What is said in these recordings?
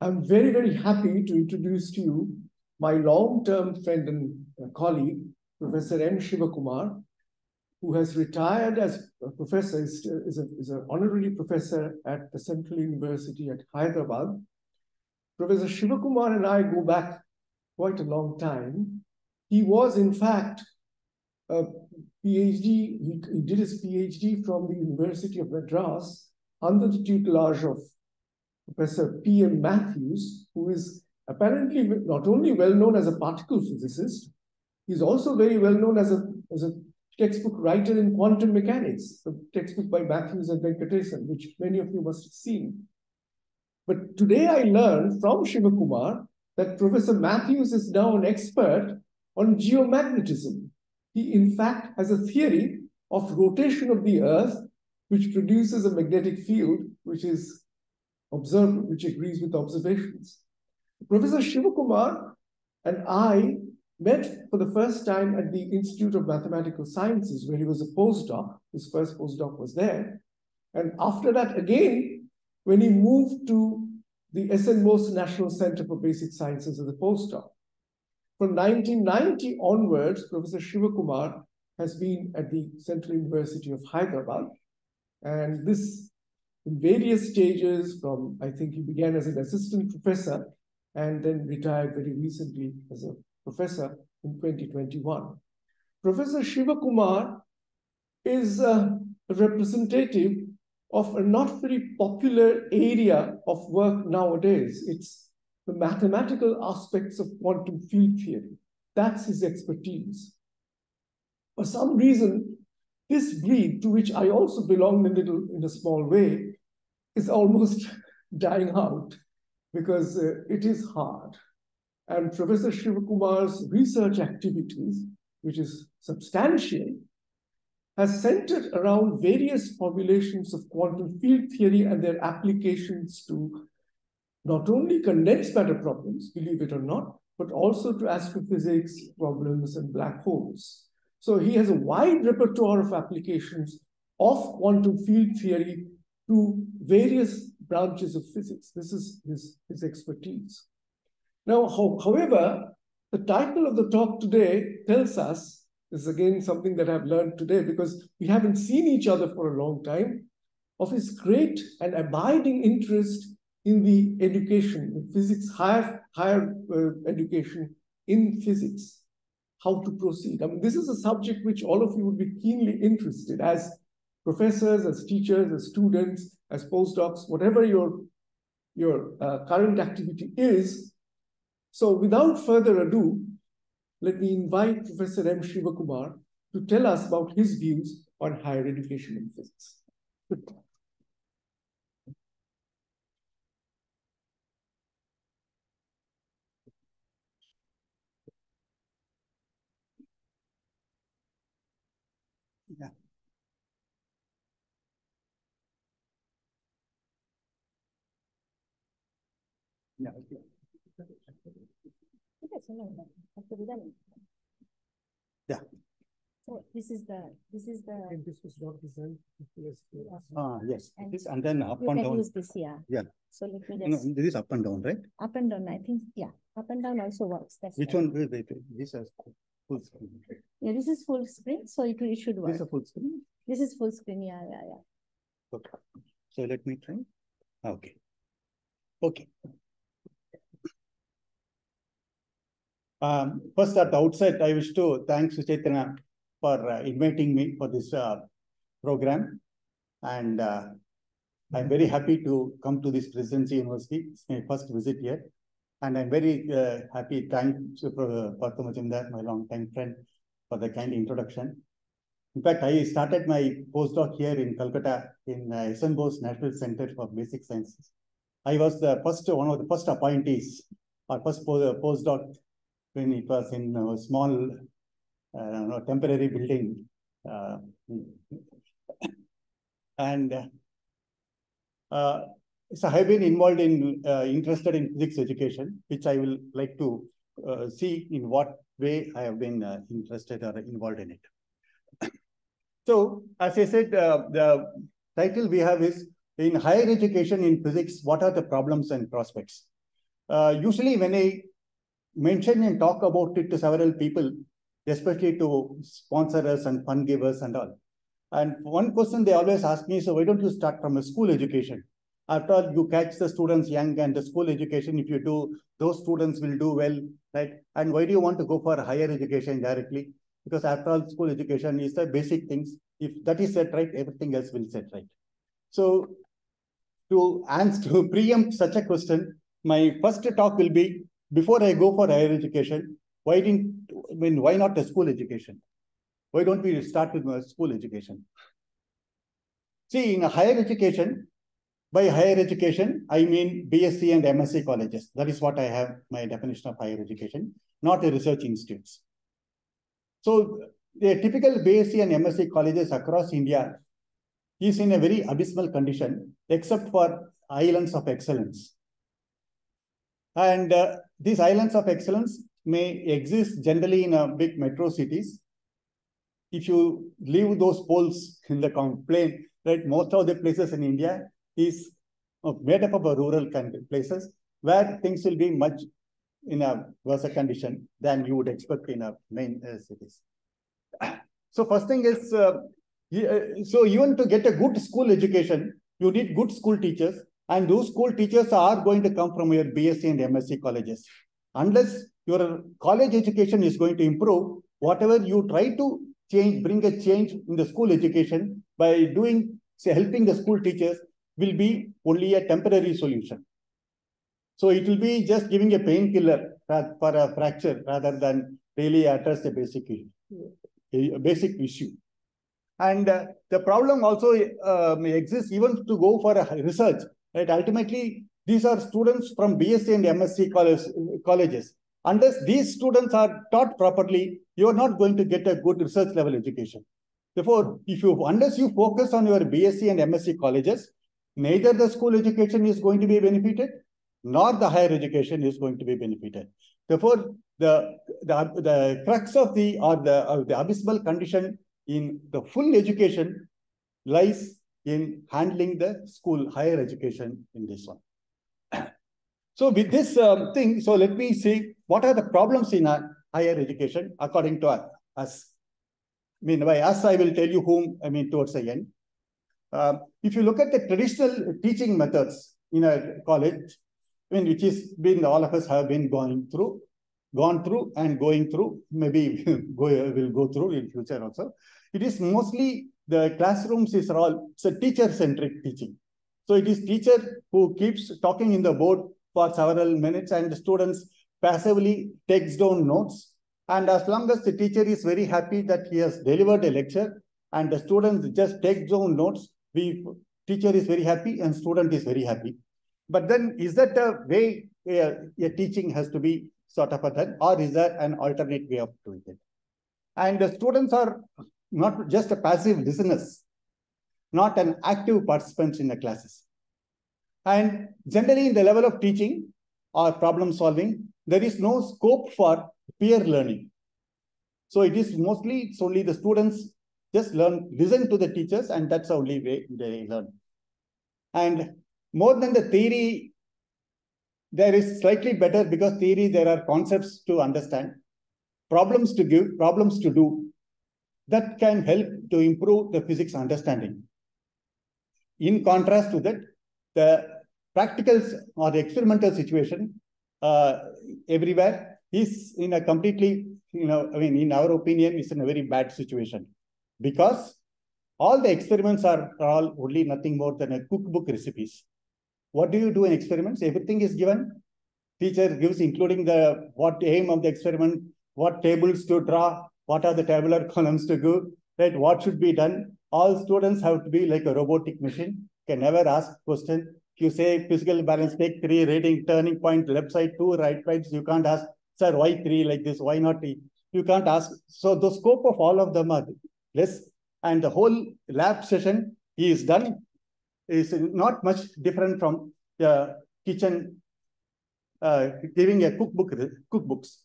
I'm very, very happy to introduce to you my long-term friend and uh, colleague, Professor M. Sivakumar, who has retired as a professor, is, is, a, is an honorary professor at the Central University at Hyderabad. Professor Sivakumar and I go back quite a long time. He was, in fact, a PhD, he, he did his PhD from the University of Madras under the tutelage of Professor P.M. Mathews, who is apparently not only well known as a particle physicist, he's also very well known as a, as a textbook writer in quantum mechanics, a textbook by Mathews and Venkatesan, which many of you must have seen. But today I learned from Sivakumar that Professor Mathews is now an expert on geomagnetism. He, in fact, has a theory of rotation of the Earth, which produces a magnetic field, which is observed, which agrees with observations. Professor Sivakumar and I met for the first time at the Institute of Mathematical Sciences, where he was a postdoc. His first postdoc was there. And after that, again, when he moved to the SN National Center for Basic Sciences as a postdoc. From 1990 onwards, Professor Sivakumar has been at the Central University of Hyderabad. And this in various stages from, I think he began as an assistant professor and then retired very recently as a professor in 2021. Professor Sivakumar is a representative of a not very popular area of work nowadays. It's the mathematical aspects of quantum field theory. That's his expertise. For some reason, this breed, to which I also belong in a little, in a small way, is almost dying out because uh, it is hard. And Professor Sivakumar's research activities, which is substantial, has centered around various formulations of quantum field theory and their applications to not only condensed matter problems, believe it or not, but also to astrophysics problems and black holes. So he has a wide repertoire of applications of quantum field theory to various branches of physics. This is his, his expertise. Now, ho however, the title of the talk today tells us, this is again something that I've learned today because we haven't seen each other for a long time, of his great and abiding interest in the education, in physics, higher, higher uh, education in physics, how to proceed. I mean, this is a subject which all of you would be keenly interested as professors, as teachers, as students, as postdocs, whatever your, your uh, current activity is, so without further ado, let me invite Professor M. Sivakumar to tell us about his views on higher education in physics. Yeah. Yeah. Yeah. So this is the this is the And this was not designed. Ah, yes. And This and then up you and can down. use this yeah. Yeah. So let me No, this is up and down, right? up and down. I think yeah, up and down also works. That's Which right. one? Wait, wait, wait. This is full screen. right? Yeah, this is full screen, so it, it should This work. is full screen. This is full screen. Yeah, yeah, yeah. Okay. So let me try. Okay. Okay. Um, first at the outset, I wish to thank Suchetana for uh, inviting me for this uh, program. And uh, I'm very happy to come to this Presidency University. It's my first visit here. And I'm very uh, happy, thanks to uh, Partha Majumdar, my longtime friend, for the kind introduction. In fact, I started my postdoc here in Calcutta in uh, SN Bose National Center for Basic Sciences. I was the first, one of the first appointees, or first po- postdoc when it was in a small, uh, temporary building. Uh, and uh, so I've been involved in, uh, interested in physics education, which I will like to uh, see in what way I have been uh, interested or involved in it. So, as I said, the title we have is in higher education in physics, what are the problems and prospects? Usually when I mention and talk about it to several people, especially to sponsors and fund givers and all. And one question they always ask me, so why don't you start from a school education? After all, you catch the students young and the school education, if you do, those students will do well, right? And why do you want to go for higher education directly? Because after all, school education is the basic things. If that is set right, everything else will set right. So to answer, to preempt such a question, my first talk will be, before I go for higher education, why didn't, I mean, why not a school education? Why don't we start with a school education? See, in a higher education, by higher education, I mean BSc and MSc colleges. That is what I have my definition of higher education, not a research institutes. So the typical BSc and MSc colleges across India is in a very abysmal condition, except for islands of excellence. And uh, these islands of excellence may exist generally in a big metro cities. If you leave those poles in the plain, right, most of the places in India is made up of rural of places where things will be much in a worse condition than you would expect in a main uh, cities. So first thing is, uh, so even to get a good school education, you need good school teachers and those school teachers are going to come from your BSc and MSc colleges. Unless your college education is going to improve, whatever you try to change, bring a change in the school education by doing, say, helping the school teachers will be only a temporary solution. So it will be just giving a painkiller for a fracture rather than really address the basic issue, a basic issue. And uh, the problem also uh, may exist even to go for a research Right? Ultimately, these are students from BSc and MSc college, colleges. Unless these students are taught properly, you are not going to get a good research level education. Therefore, if you unless you focus on your BSc and MSc colleges, neither the school education is going to be benefited, nor the higher education is going to be benefited. Therefore, the, the, the crux of the or the, or the abysmal condition in the full education lies in handling the school higher education in this one. so with this um, thing, so let me see what are the problems in our higher education according to us. I mean, by us, I will tell you whom, I mean, towards the end. Um, if you look at the traditional teaching methods in a college, I mean, which is been all of us have been going through, gone through and going through, maybe go, will go through in future also. It is mostly the classrooms is all, it's a teacher-centric teaching. So it is teacher who keeps talking in the board for several minutes and the students passively takes down notes. And as long as the teacher is very happy that he has delivered a lecture and the students just take down notes, we teacher is very happy and student is very happy. But then is that a way a, a teaching has to be sort of a done or is there an alternate way of doing it? And the students are not just a passive listeners, not an active participant in the classes. And generally in the level of teaching or problem solving, there is no scope for peer learning. So it is mostly, it's only the students just learn, listen to the teachers and that's the only way they learn. And more than the theory, there is slightly better because theory, there are concepts to understand, problems to give, problems to do, that can help to improve the physics understanding. In contrast to that, the practicals or the experimental situation uh, everywhere is in a completely, you know, I mean, in our opinion, is in a very bad situation because all the experiments are, are all only nothing more than a cookbook recipes. What do you do in experiments? Everything is given. Teacher gives, including the what aim of the experiment, what tables to draw, what are the tabular columns to do, right? What should be done? All students have to be like a robotic machine, can never ask question. If you say physical balance, take three, reading, turning point, left side, two, right sides, you can't ask, sir, why three like this, why not T? You can't ask. So the scope of all of them are less. And the whole lab session is done, is not much different from the kitchen uh, giving a cookbook, cookbooks,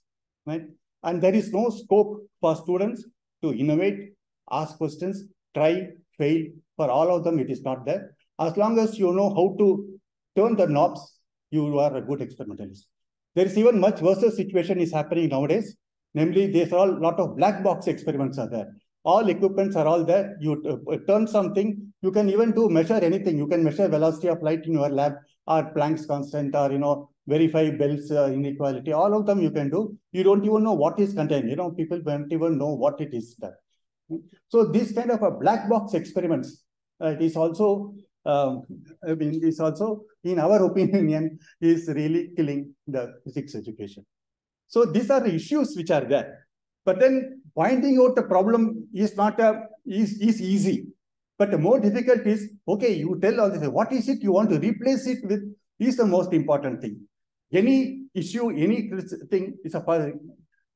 right? And there is no scope for students to innovate, ask questions, try, fail. For all of them, it is not there. As long as you know how to turn the knobs, you are a good experimentalist. there is even much worse situation is happening nowadays. Namely, there's a lot of black box experiments are there. All equipments are all there. You uh, turn something, you can even do measure anything. You can measure velocity of light in your lab or Planck's constant or, you know, verify Bell's uh, inequality. All of them you can do. You don't even know what is contained. You know, people don't even know what it is done. So this kind of a black box experiments uh, it is also um, I mean, is also, in our opinion, is really killing the physics education. So these are the issues which are there. But then finding out the problem is not a is, is easy. But the more difficult is, okay, you tell all this, what is it you want to replace it with is the most important thing. Any issue, any thing is a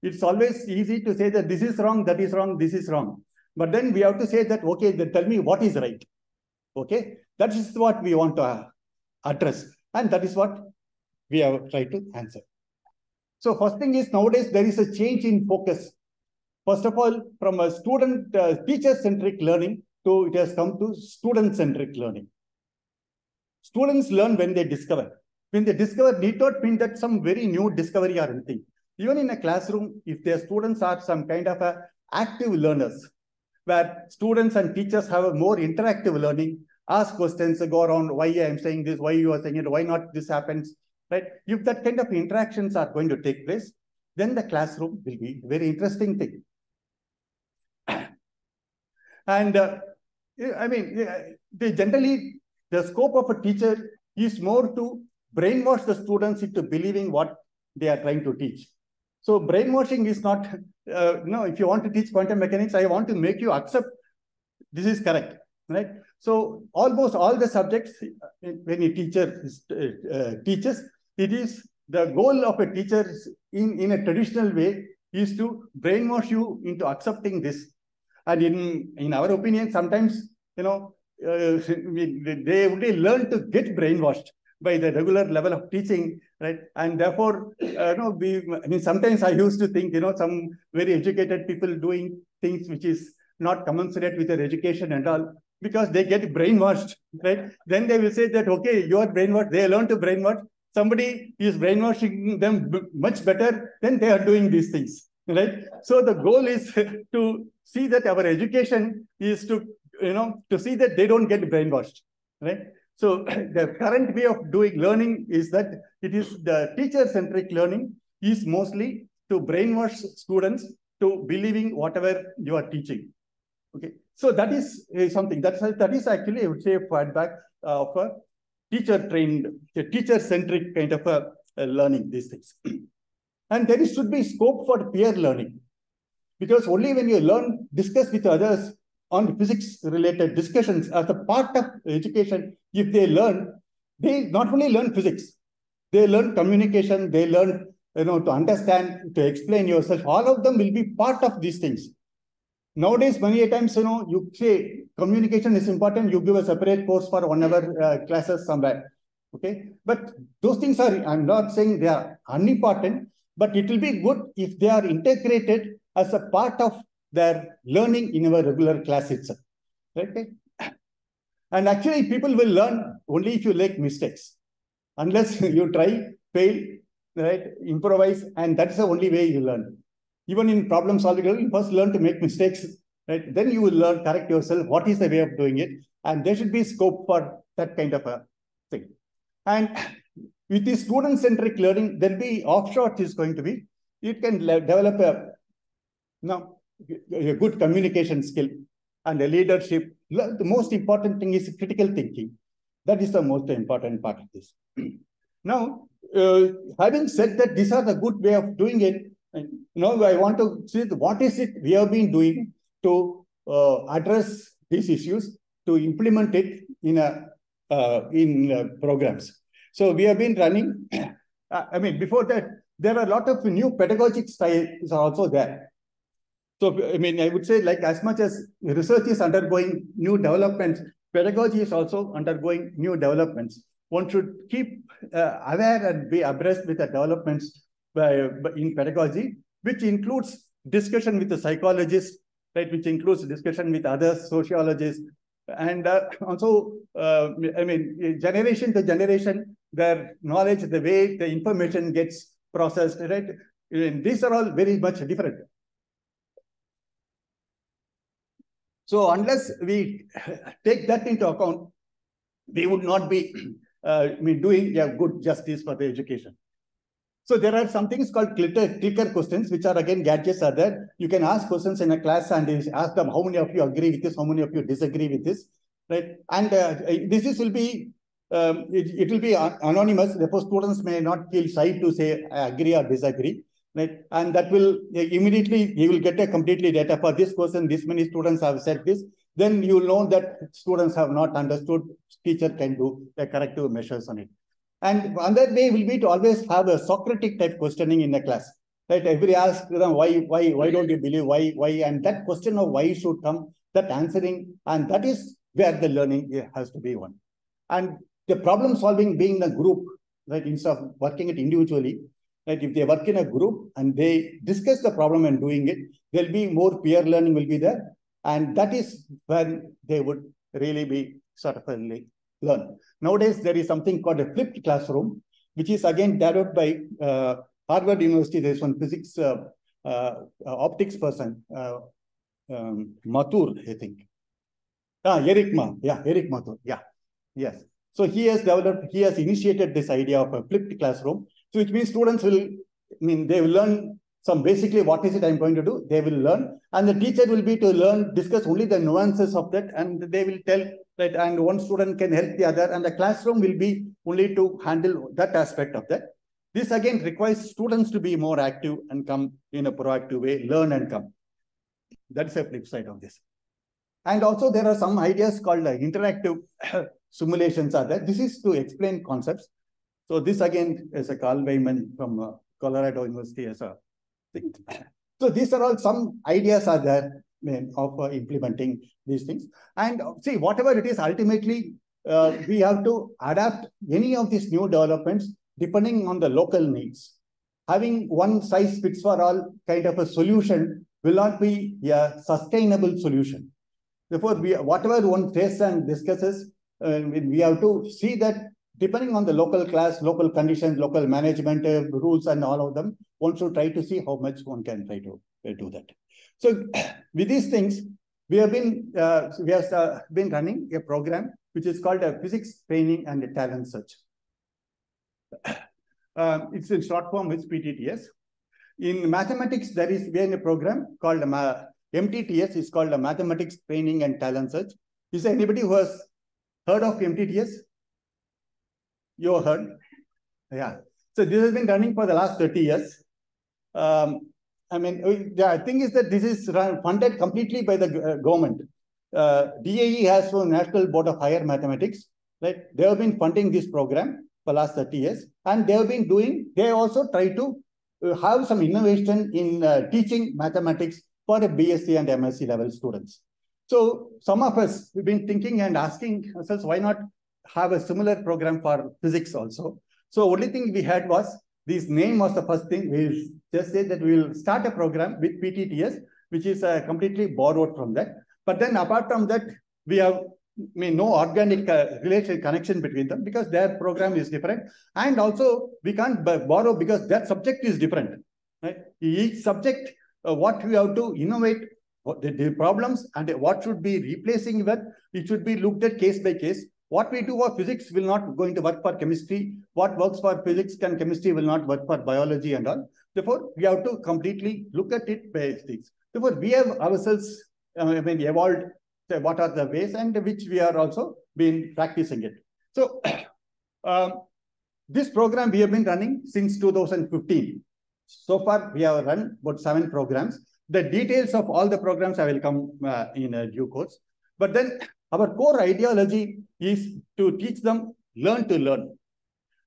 it's always easy to say that this is wrong, that is wrong, this is wrong. But then we have to say that, okay, then tell me what is right. Okay, that is what we want to address. And that is what we have tried to answer. So first thing is nowadays there is a change in focus. First of all, from a student uh, teacher-centric learning to it has come to student-centric learning. Students learn when they discover. When they discover need not mean that some very new discovery or anything. Even in a classroom, if their students are some kind of a active learners, where students and teachers have a more interactive learning, ask questions, go around why I'm saying this, why you are saying it, why not this happens, right? If that kind of interactions are going to take place, then the classroom will be very interesting thing. and uh, I mean, they generally, the scope of a teacher is more to brainwash the students into believing what they are trying to teach. So brainwashing is not, uh, no, if you want to teach quantum mechanics, I want to make you accept this is correct, right? So almost all the subjects, when a teacher uh, uh, teaches, it is the goal of a teacher in, in a traditional way is to brainwash you into accepting this. And in, in our opinion, sometimes, you know, uh, they only learn to get brainwashed by the regular level of teaching, right? And therefore, uh, you know, we, I mean, sometimes I used to think, you know, some very educated people doing things which is not commensurate with their education and all because they get brainwashed, right? Then they will say that, okay, you are brainwashed. They learn to brainwash. Somebody is brainwashing them much better, than they are doing these things, right? So the goal is to see that our education is to, you know, to see that they don't get brainwashed, right? So the current way of doing learning is that it is the teacher-centric learning is mostly to brainwash students to believing whatever you are teaching. Okay, so that is uh, something that's that is actually I would say feedback uh, of a teacher-trained, teacher-centric kind of a, a learning these things. and there should be scope for peer learning because only when you learn, discuss with others on physics-related discussions as a part of education, if they learn, they not only learn physics, they learn communication, they learn you know to understand, to explain yourself. All of them will be part of these things. Nowadays, many a times, you know, you say communication is important, you give a separate course for one hour uh, classes somewhere. Okay. But those things are, I'm not saying they are unimportant, but it will be good if they are integrated as a part of their learning in our regular class itself. Okay. And actually, people will learn only if you make mistakes. Unless you try, fail, right, improvise, and that's the only way you learn even in problem solving, you first learn to make mistakes, right? Then you will learn, correct yourself, what is the way of doing it. And there should be scope for that kind of a thing. And with the student-centric learning, there'll be offshot is going to be, you can develop a, you a good communication skill and a leadership. The most important thing is critical thinking. That is the most important part of this. now, uh, having said that these are the good way of doing it, and now I want to see what is it we have been doing to uh, address these issues, to implement it in a uh, in uh, programs. So we have been running. I mean, before that, there are a lot of new pedagogic styles also there. So I mean, I would say like as much as research is undergoing new developments, pedagogy is also undergoing new developments. One should keep uh, aware and be abreast with the developments in pedagogy, which includes discussion with the psychologists, right, which includes discussion with other sociologists, and uh, also, uh, I mean, generation to generation, their knowledge, the way the information gets processed, right? And these are all very much different. So unless we take that into account, we would not be uh, doing good justice for the education. So there are some things called clicker, clicker questions, which are again gadgets are there. You can ask questions in a class and ask them how many of you agree with this, how many of you disagree with this, right? And uh, this is will be um, it, it will be anonymous. Therefore, students may not feel shy to say I agree or disagree, right? And that will uh, immediately you will get a completely data for this question, This many students have said this. Then you will know that students have not understood. Teacher can do the corrective measures on it. And another way will be to always have a Socratic type questioning in the class. Right? Every ask them why, why, why don't you believe? Why, why? And that question of why should come, that answering, and that is where the learning uh, has to be one. And the problem solving being the group, right? Instead of working it individually, right? If they work in a group and they discuss the problem and doing it, there'll be more peer learning will be there. And that is when they would really be sort of learn. Nowadays, there is something called a flipped classroom, which is again developed by uh, Harvard University. There's one physics uh, uh, optics person, uh, um, Mazur, I think. Ah, Eric Ma. Yeah, Eric Mazur. Yeah, yes. So he has developed, he has initiated this idea of a flipped classroom. So which means students will, I mean, they will learn some basically what is it I'm going to do. They will learn, and the teacher will be to learn, discuss only the nuances of that, and they will tell that, and one student can help the other, and the classroom will be only to handle that aspect of that. This again requires students to be more active and come in a proactive way, learn and come. That's a flip side of this. And also there are some ideas called uh, interactive simulations are there. This is to explain concepts. So this again is a Carl Wieman from uh, Colorado University as a thing. So these are all some ideas are there of uh, implementing these things. And uh, see, whatever it is, ultimately, uh, we have to adapt any of these new developments depending on the local needs. Having one size fits for all kind of a solution will not be a sustainable solution. Therefore, we, whatever one tastes and discusses, uh, we have to see that depending on the local class, local conditions, local management uh, rules and all of them, one should try to see how much one can try to uh, do that. So with these things, we have been uh, we have uh, been running a program which is called a physics training and talent search. Uh, it's in short form with PTTS. In mathematics, there is we in a program called a MTTS. It's called a mathematics training and talent search. Is there anybody who has Heard of MTTS? You heard? Yeah. So this has been running for the last 30 years. Um, I mean, the thing is that this is funded completely by the uh, government. Uh, DAE has a National Board of Higher Mathematics, right? They have been funding this program for the last 30 years. And they have been doing, they also try to uh, have some innovation in uh, teaching mathematics for the BSc and MSc level students. So some of us, we've been thinking and asking ourselves, why not have a similar program for physics also? So only thing we had was, this name was the first thing. We just said that we will start a program with PTTS, which is uh, completely borrowed from that. But then apart from that, we have I mean, no organic uh, relation connection between them because their program is different. And also we can't borrow because that subject is different. Right? Each subject, uh, what we have to innovate the, the problems and what should be replacing with, it should be looked at case by case. What we do for physics will not going to work for chemistry. What works for physics and chemistry will not work for biology and all. Therefore, we have to completely look at it by things. Therefore, we have ourselves, uh, I mean, evolved what are the ways and which we are also been practicing it. So, um, this program we have been running since 2015. So far, we have run about seven programs. The details of all the programs I will come uh, in a due course. But then our core ideology is to teach them learn to learn.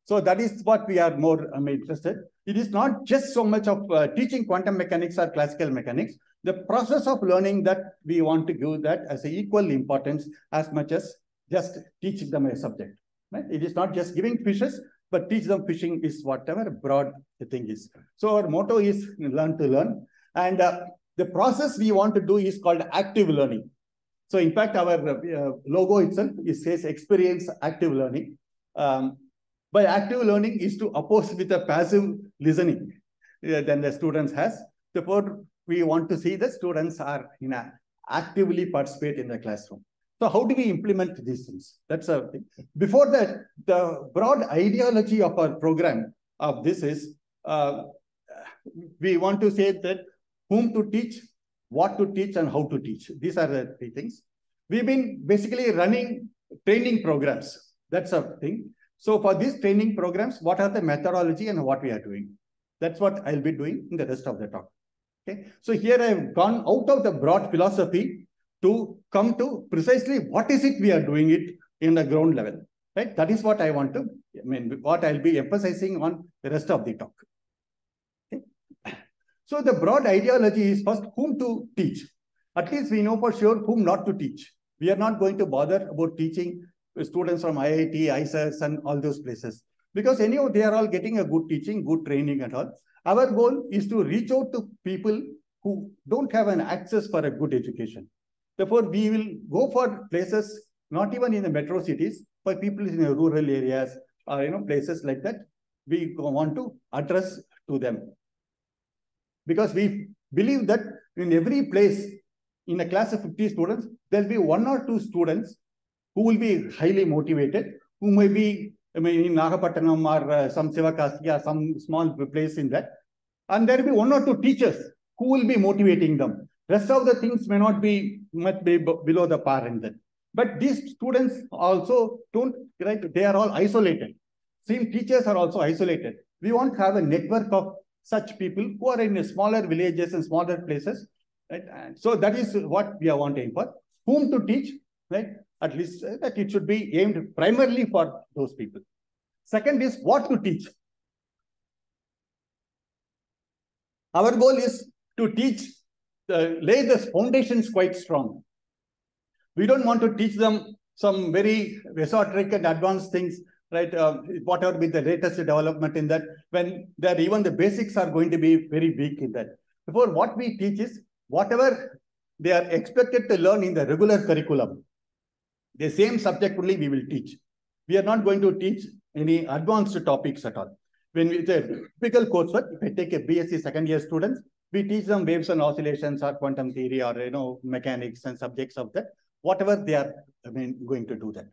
So that is what we are more um, interested. It is not just so much of uh, teaching quantum mechanics or classical mechanics. The process of learning that we want to give that as equal importance as much as just teaching them a subject. Right? It is not just giving fishes, but teach them fishing is whatever broad the thing is. So our motto is learn to learn. And uh, the process we want to do is called active learning. So in fact, our uh, logo itself it says experience active learning. Um, By active learning is to oppose with a passive listening uh, than the students has. Therefore, we want to see the students are in a actively participate in the classroom. So how do we implement these things? That's a thing. Before that, the broad ideology of our program of this is uh, we want to say that whom to teach, what to teach, and how to teach. These are the three things. We've been basically running training programs. That's a thing. So for these training programs, what are the methodology and what we are doing? That's what I'll be doing in the rest of the talk. Okay. So here I've gone out of the broad philosophy to come to precisely what is it we are doing it in the ground level. Right. That is what I want to, I mean, what I'll be emphasizing on the rest of the talk. So the broad ideology is first whom to teach. At least we know for sure whom not to teach. We are not going to bother about teaching students from IIT, ISS, and all those places. Because anyhow, they are all getting a good teaching, good training and all. Our goal is to reach out to people who don't have an access for a good education. Therefore, we will go for places, not even in the metro cities, for people in the rural areas or you know places like that. We want to address to them. Because we believe that in every place, in a class of 50 students, there'll be one or two students who will be highly motivated, who may be I mean, in Nagapattinam or uh, some Sivakasi or some small place in that. And there will be one or two teachers who will be motivating them. Rest of the things may not be much be below the par in that. But these students also don't, right? They are all isolated. Same teachers are also isolated. We want to have a network of such people who are in smaller villages and smaller places. Right? And so that is what we are wanting for. Whom to teach, right? at least uh, that it should be aimed primarily for those people. Second is what to teach. Our goal is to teach, uh, lay the foundations quite strong. We don't want to teach them some very esoteric and advanced things, right? Uh, whatever be the latest development in that, when there even the basics are going to be very weak in that. Therefore, what we teach is whatever they are expected to learn in the regular curriculum, the same subject only we will teach. We are not going to teach any advanced topics at all. When we say typical coursework, if I take a BSc second year students, we teach them waves and oscillations or quantum theory or you know mechanics and subjects of that, whatever they are I mean going to do that.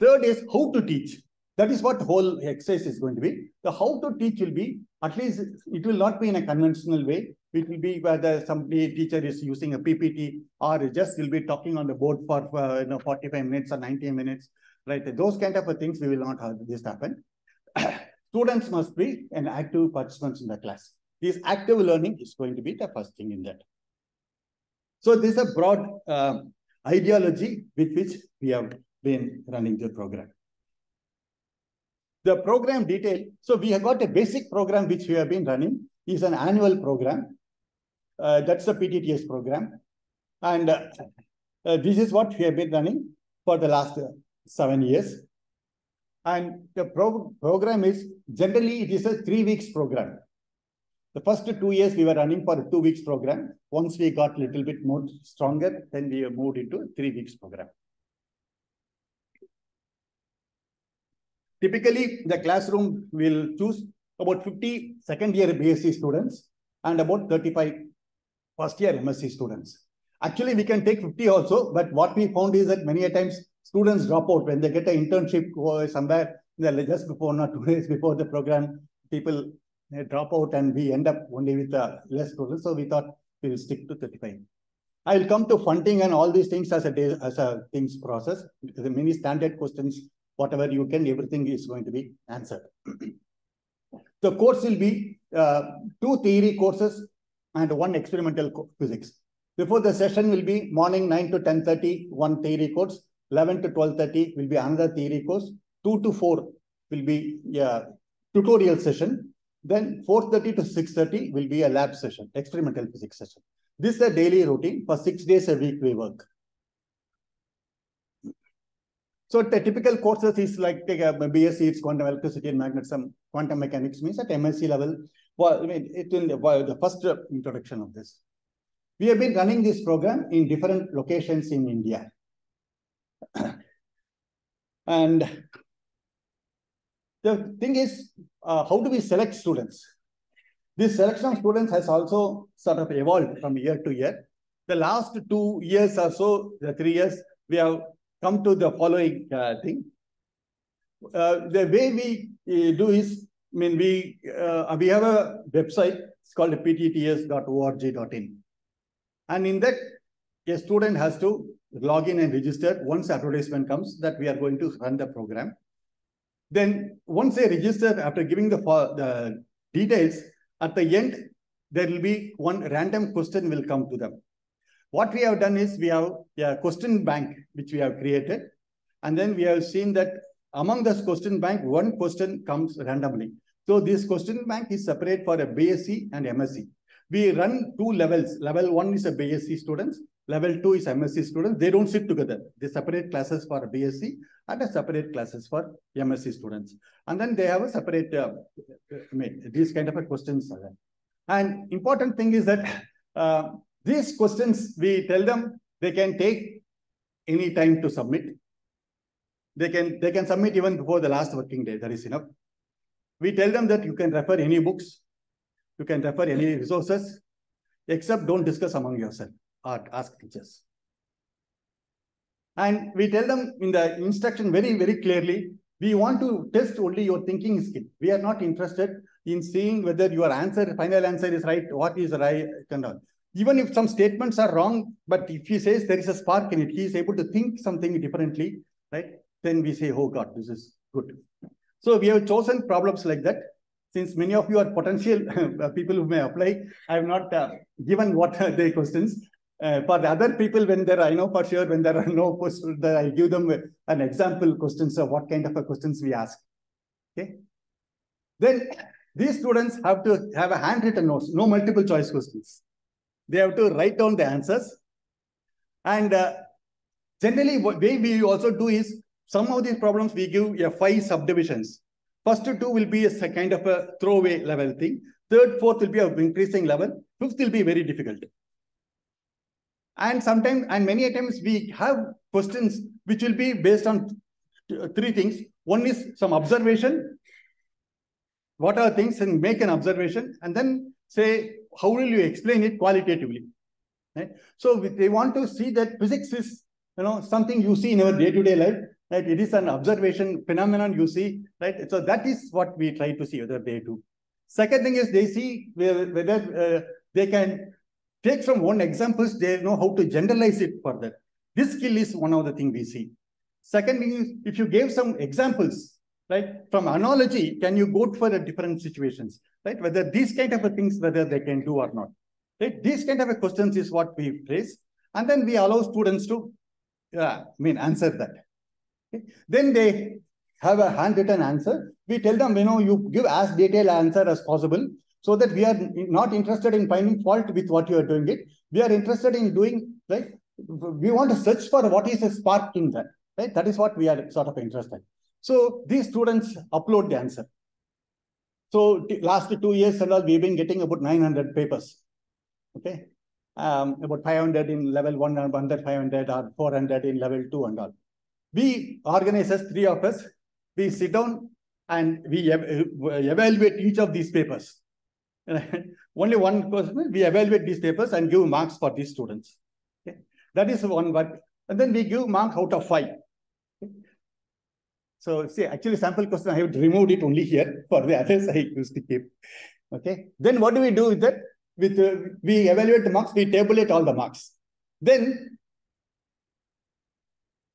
Third is how to teach. That is what whole exercise is going to be. The how to teach will be, at least it will not be in a conventional way. It will be whether somebody teacher is using a PPT or just will be talking on the board for uh, you know 45 minutes or 90 minutes, right? Those kind of things we will not have this happen. Students must be an active participants in the class. This active learning is going to be the first thing in that. So this is a broad uh, ideology with which we have been running the program. The program detail, so we have got a basic program which we have been running, is an annual program. Uh, that's the PTTS program. And uh, uh, this is what we have been running for the last uh, seven years. And the pro program is, generally it is a three weeks program. The first two years we were running for a two weeks program. Once we got a little bit more stronger, then we moved into a three weeks program. Typically, the classroom will choose about 50 second year BSc students and about 35 first year MSc students. Actually, we can take 50 also, but what we found is that many a times students drop out when they get an internship somewhere just before, not two days before the program, people drop out and we end up only with uh, less students. So we thought we will stick to 35. I will come to funding and all these things as a as a things process. The many standard questions whatever you can, everything is going to be answered. the course will be uh, two theory courses and one experimental physics. Before the session will be morning 9 to 10.30, one theory course, 11 to 12.30 will be another theory course, 2 to 4 will be yeah, tutorial session, then 4.30 to 6.30 will be a lab session, experimental physics session. This is a daily routine. For six days a week we work. So the typical courses is like take a BSc, it's quantum electricity and magnetism, quantum mechanics means at MSc level. Well, I mean, it will the first introduction of this. We have been running this program in different locations in India. and The thing is, uh, how do we select students? This selection of students has also sort of evolved from year to year. The last two years or so, the three years, we have come to the following uh, thing. Uh, the way we uh, do is, I mean, we uh, we have a website. It's called ptts.org.in, and in that, a student has to log in and register once advertisement comes that we are going to run the program. Then once they register after giving the, the details, at the end, there will be one random question will come to them. What we have done is we have a question bank which we have created. And then we have seen that among this question bank, one question comes randomly. So this question bank is separate for a BSc and MSc. We run two levels. Level one is a BSc students. Level two is MSc students. They don't sit together. They separate classes for BSc and a separate classes for MSc students. And then they have a separate, uh, I mean, these kind of a questions. And important thing is that uh, these questions, we tell them they can take any time to submit. They can, they can submit even before the last working day. That is enough. We tell them that you can refer any books, you can refer any resources, except don't discuss among yourself or ask teachers. And we tell them in the instruction very, very clearly, we want to test only your thinking skill. We are not interested in seeing whether your answer, final answer is right, what is right, and all. Even if some statements are wrong, but if he says there is a spark in it, he is able to think something differently, right? Then we say, oh God, this is good. So we have chosen problems like that. Since many of you are potential people who may apply, I have not uh, given what are the questions. Uh, for the other people, when there, I know for sure when there are no questions, I give them an example questions of what kind of questions we ask. Okay. Then these students have to have a handwritten notes, no multiple choice questions. They have to write down the answers. And uh, generally, what way we also do is some of these problems we give a five subdivisions. First two will be a kind of a throwaway level thing. Third, fourth will be of increasing level. Fifth will be very difficult. And sometimes, and many times we have questions which will be based on three things. One is some observation. What are things and make an observation and then say, how will you explain it qualitatively? Right? So they want to see that physics is, you know, something you see in our day-to-day -day life, right? It is an observation phenomenon you see, right? So that is what we try to see whether they do. Second thing is they see whether uh, they can take from one examples, they know how to generalize it further. This skill is one of the things we see. Second thing is, if you gave some examples, right, from analogy, can you go for the different situations, right? Whether these kind of things, whether they can do or not. Right? These kind of questions is what we raise. And then we allow students to, uh, I mean, answer that. Okay? Then they have a handwritten answer. We tell them, you know, you give as detailed answer as possible so that we are not interested in finding fault with what you are doing it. We are interested in doing, right? We want to search for what is a spark in that, right? That is what we are sort of interested. So these students upload the answer. So last two years and all, we've been getting about 900 papers, okay? Um, about 500 in level one and 100, 500 or 400 in level two and all. We organizers, three of us, we sit down and we ev evaluate each of these papers. Only one person, we evaluate these papers and give marks for these students. Okay? That is one work. And then we give marks out of five. So see, actually sample question, I have removed it only here. For the others, I used to keep. Okay. Then what do we do with that? With uh, we evaluate the marks, we tabulate all the marks. Then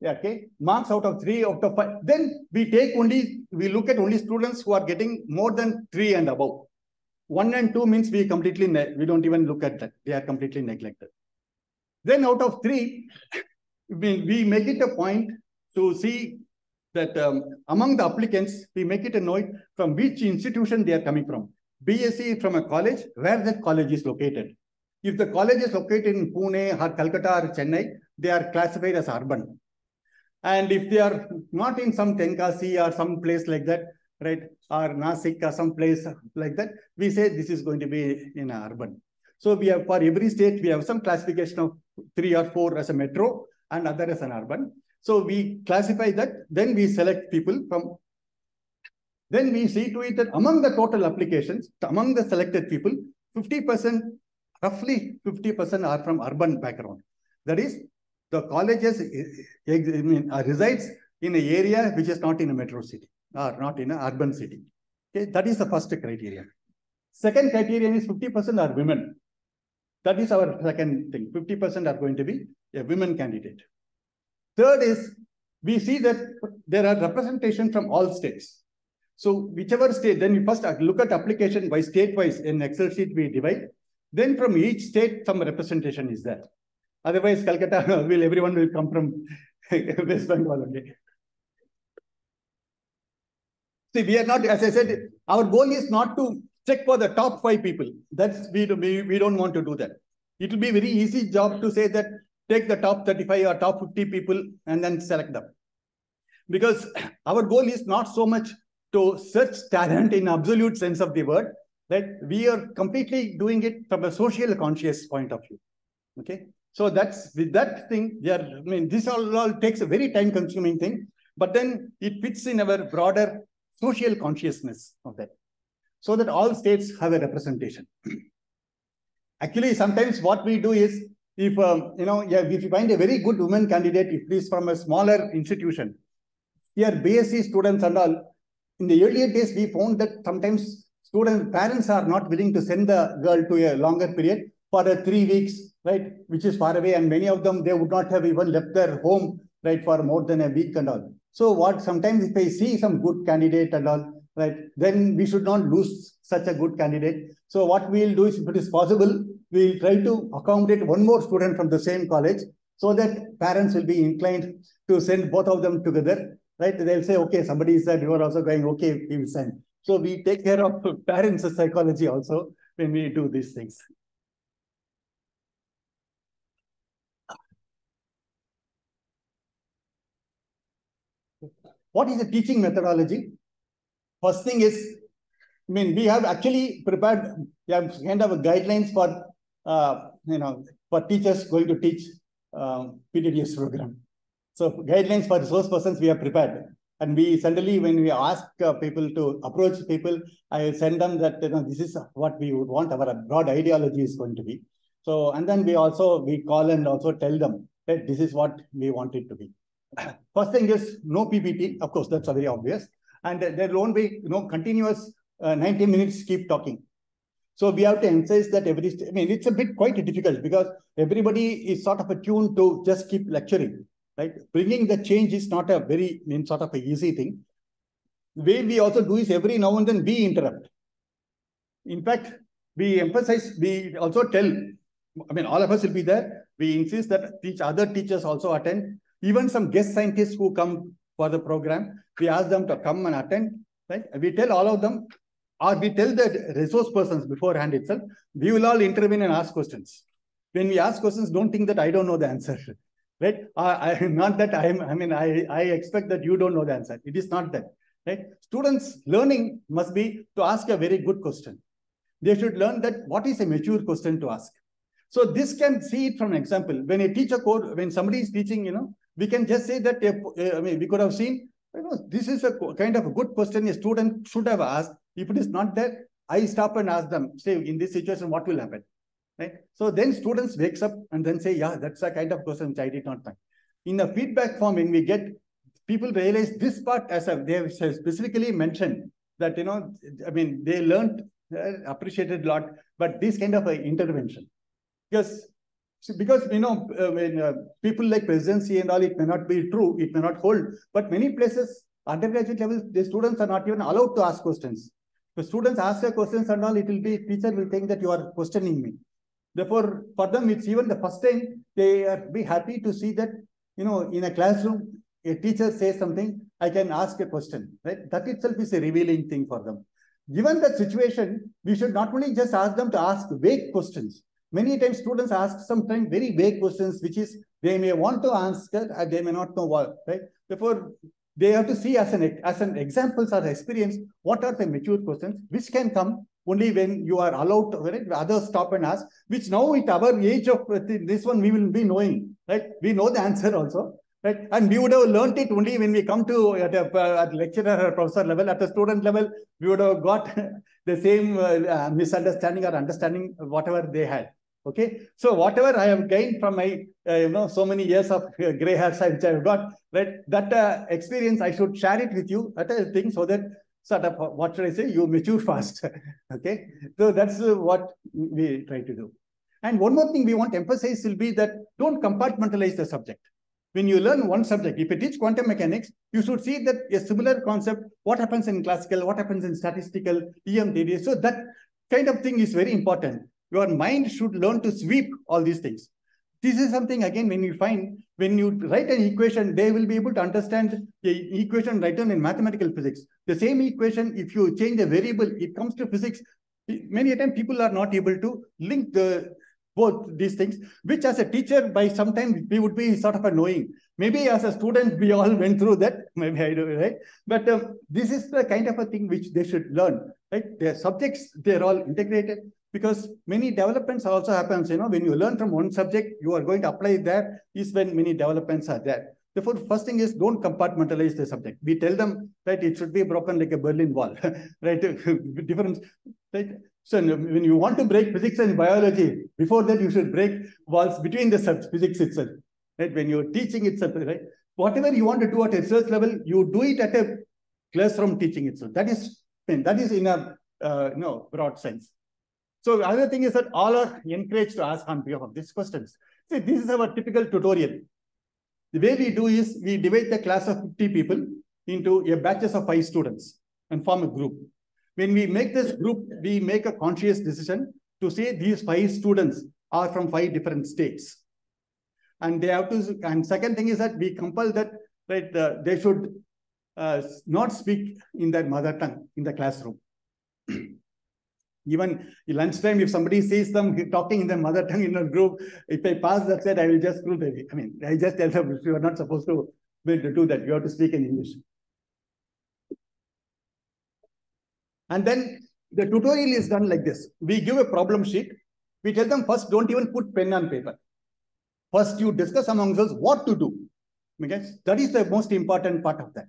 yeah, okay, marks out of three, out of five. Then we take only, we look at only students who are getting more than three and above. One and two means we completely, we don't even look at that. They are completely neglected. Then out of three, we, we make it a point to see that um, among the applicants, we make it a note from which institution they are coming from. BSc from a college, where that college is located. If the college is located in Pune or Calcutta or Chennai, they are classified as urban. And if they are not in some Tenkasi or some place like that, right, or Nasik or some place like that, we say this is going to be in urban. So we have for every state, we have some classification of three or four as a metro and other as an urban. So we classify that, then we select people from Then we see to it that among the total applications, among the selected people, 50%, roughly 50% are from urban background. That is, the colleges I mean, uh, resides in an area which is not in a metro city or not in an urban city. Okay, that is the first criteria. Second criterion is 50% are women. That is our second thing. 50% are going to be a women candidate. Third is we see that there are representation from all states. So whichever state, then we first look at application by state-wise in Excel sheet we divide. Then from each state, some representation is there. Otherwise, Calcutta will everyone will come from West Bengal only. See, we are not, as I said, our goal is not to check for the top five people. That's we, we, we don't want to do that. It will be very easy job to say that take the top 35 or top 50 people and then select them. Because our goal is not so much to search talent in absolute sense of the word, that we are completely doing it from a social conscious point of view. Okay. So that's with that thing, are, I mean, this all, all takes a very time consuming thing, but then it fits in our broader social consciousness of that. So that all states have a representation. Actually, sometimes what we do is if um, you know, yeah, if you find a very good woman candidate, if it is from a smaller institution, here BSc students and all, in the earlier days, we found that sometimes students, parents are not willing to send the girl to a longer period for a three weeks, right, which is far away, and many of them they would not have even left their home, right, for more than a week and all. So what sometimes if I see some good candidate and all, right, then we should not lose such a good candidate. So what we'll do is, if it is possible, we'll try to accommodate one more student from the same college so that parents will be inclined to send both of them together, right? They'll say, okay, somebody said you are also going, okay, we will send. So we take care of parents' psychology also when we do these things. What is the teaching methodology? First thing is, I mean, we have actually prepared, we have kind of guidelines for, uh, you know, for teachers going to teach um, PTTS program. So guidelines for resource persons we have prepared. And we suddenly, when we ask uh, people to approach people, I send them that you know, this is what we would want, our broad ideology is going to be. So, and then we also, we call and also tell them that this is what we want it to be. First thing is no PPT. Of course, that's very obvious. And there won't be you know, continuous uh, 90 minutes keep talking. So we have to emphasize that every, I mean, it's a bit quite difficult because everybody is sort of attuned to just keep lecturing, right? Bringing the change is not a very, I mean, sort of a easy thing. The way we also do is every now and then we interrupt. In fact, we emphasize, we also tell, I mean, all of us will be there. We insist that each other teachers also attend. Even some guest scientists who come for the program, we ask them to come and attend, right? We tell all of them, or we tell the resource persons beforehand itself, we will all intervene and ask questions. When we ask questions, don't think that I don't know the answer, right? I, I not that I am, I mean, I, I expect that you don't know the answer. It is not that, right? Students learning must be to ask a very good question. They should learn that what is a mature question to ask. So this can see it from an example. When a teacher code, when somebody is teaching, you know, we can just say that, uh, I mean, we could have seen, you know, this is a kind of a good question a student should have asked. If it is not there, I stop and ask them, say, in this situation, what will happen? Right? So then students wakes up and then say, yeah, that's a kind of question which I did not find. In the feedback form, when we get, people realize this part as a, they have specifically mentioned that, you know, I mean, they learned, uh, appreciated a lot, but this kind of a intervention. Because because you know uh, when uh, people like presidency and all it may not be true it may not hold but many places undergraduate level the students are not even allowed to ask questions if students ask their questions and all it will be teacher will think that you are questioning me. Therefore for them it's even the first time they are be happy to see that you know in a classroom a teacher says something i can ask a question right? That itself is a revealing thing for them. Given that situation we should not only just ask them to ask vague questions. Many times students ask sometimes very vague questions, which is they may want to answer and they may not know what, right? Therefore, they have to see as an as an examples or experience what are the mature questions which can come only when you are allowed right? others stop and ask which now at our age of uh, this one we will be knowing right we know the answer also right? And we would have learnt it only when we come to uh, at a uh, at lecturer or professor level. At the student level, we would have got the same uh, misunderstanding or understanding whatever they had. Okay, so whatever I have gained from my, uh, you know, so many years of uh, gray hairs which I have got, right? That uh, experience, I should share it with you. That is thing so that sort of what should I say? You mature fast. okay, so that's what we try to do. And one more thing we want to emphasize will be that don't compartmentalize the subject. When you learn one subject, if you teach quantum mechanics, you should see that a similar concept, what happens in classical, what happens in statistical, EM, So that kind of thing is very important your mind should learn to sweep all these things. This is something, again, when you find, when you write an equation, they will be able to understand the equation written in mathematical physics. The same equation, if you change a variable, it comes to physics. Many a time, people are not able to link the both these things, which as a teacher, by some time we would be sort of annoying. Maybe as a student, we all went through that. Maybe I do, right? But um, this is the kind of a thing which they should learn, right? Their subjects, they're all integrated because many developments also happens, you know, when you learn from one subject, you are going to apply that is when many developments are there. Therefore, first thing is don't compartmentalize the subject. We tell them that it should be broken like a Berlin Wall, right? Difference, right? So when you want to break physics and biology, before that you should break walls between the subjects, physics itself, right? When you're teaching itself, right? Whatever you want to do at a research level, you do it at a classroom teaching itself. That is, that is in a uh, no broad sense. So other thing is that all are encouraged to ask on behalf of these questions. See, this is our typical tutorial. The way we do is we divide the class of 50 people into a batches of five students and form a group. When we make this group, we make a conscious decision to say these five students are from five different states. And they have to, and second thing is that we compel that right, uh, they should uh, not speak in their mother tongue in the classroom. Even lunchtime, if somebody sees them talking in their mother tongue in a group, if I pass that said, I will just prove it. I mean, I just tell them you are not supposed to do that. You have to speak in English. And then the tutorial is done like this. We give a problem sheet. We tell them first, don't even put pen on paper. First, you discuss among us what to do. Okay? That is the most important part of that.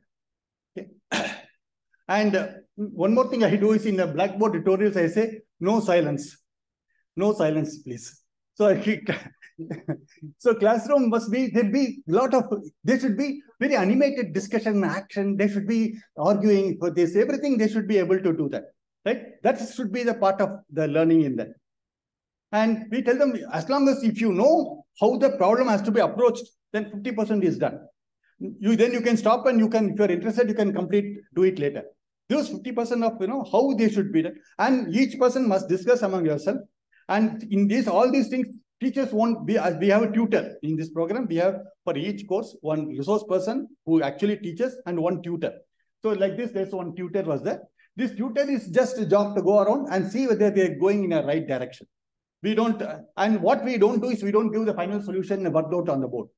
Okay? And one more thing I do is in the Blackboard tutorials, I say, no silence. No silence, please. So I keep so classroom must be, there be a lot of, there should be very animated discussion, action. They should be arguing for this, everything. They should be able to do that, right? That should be the part of the learning in that. And we tell them, as long as if you know how the problem has to be approached, then 50% is done. You then you can stop and you can, if you're interested, you can complete, do it later. Those 50% of, you know, how they should be done. And each person must discuss among yourself. And in this, all these things, teachers won't be, uh, we have a tutor in this program. We have for each course, one resource person who actually teaches and one tutor. So like this, there's one tutor was there. This tutor is just a job to go around and see whether they're going in a right direction. We don't, uh, and what we don't do is we don't give the final solution worked out on the board.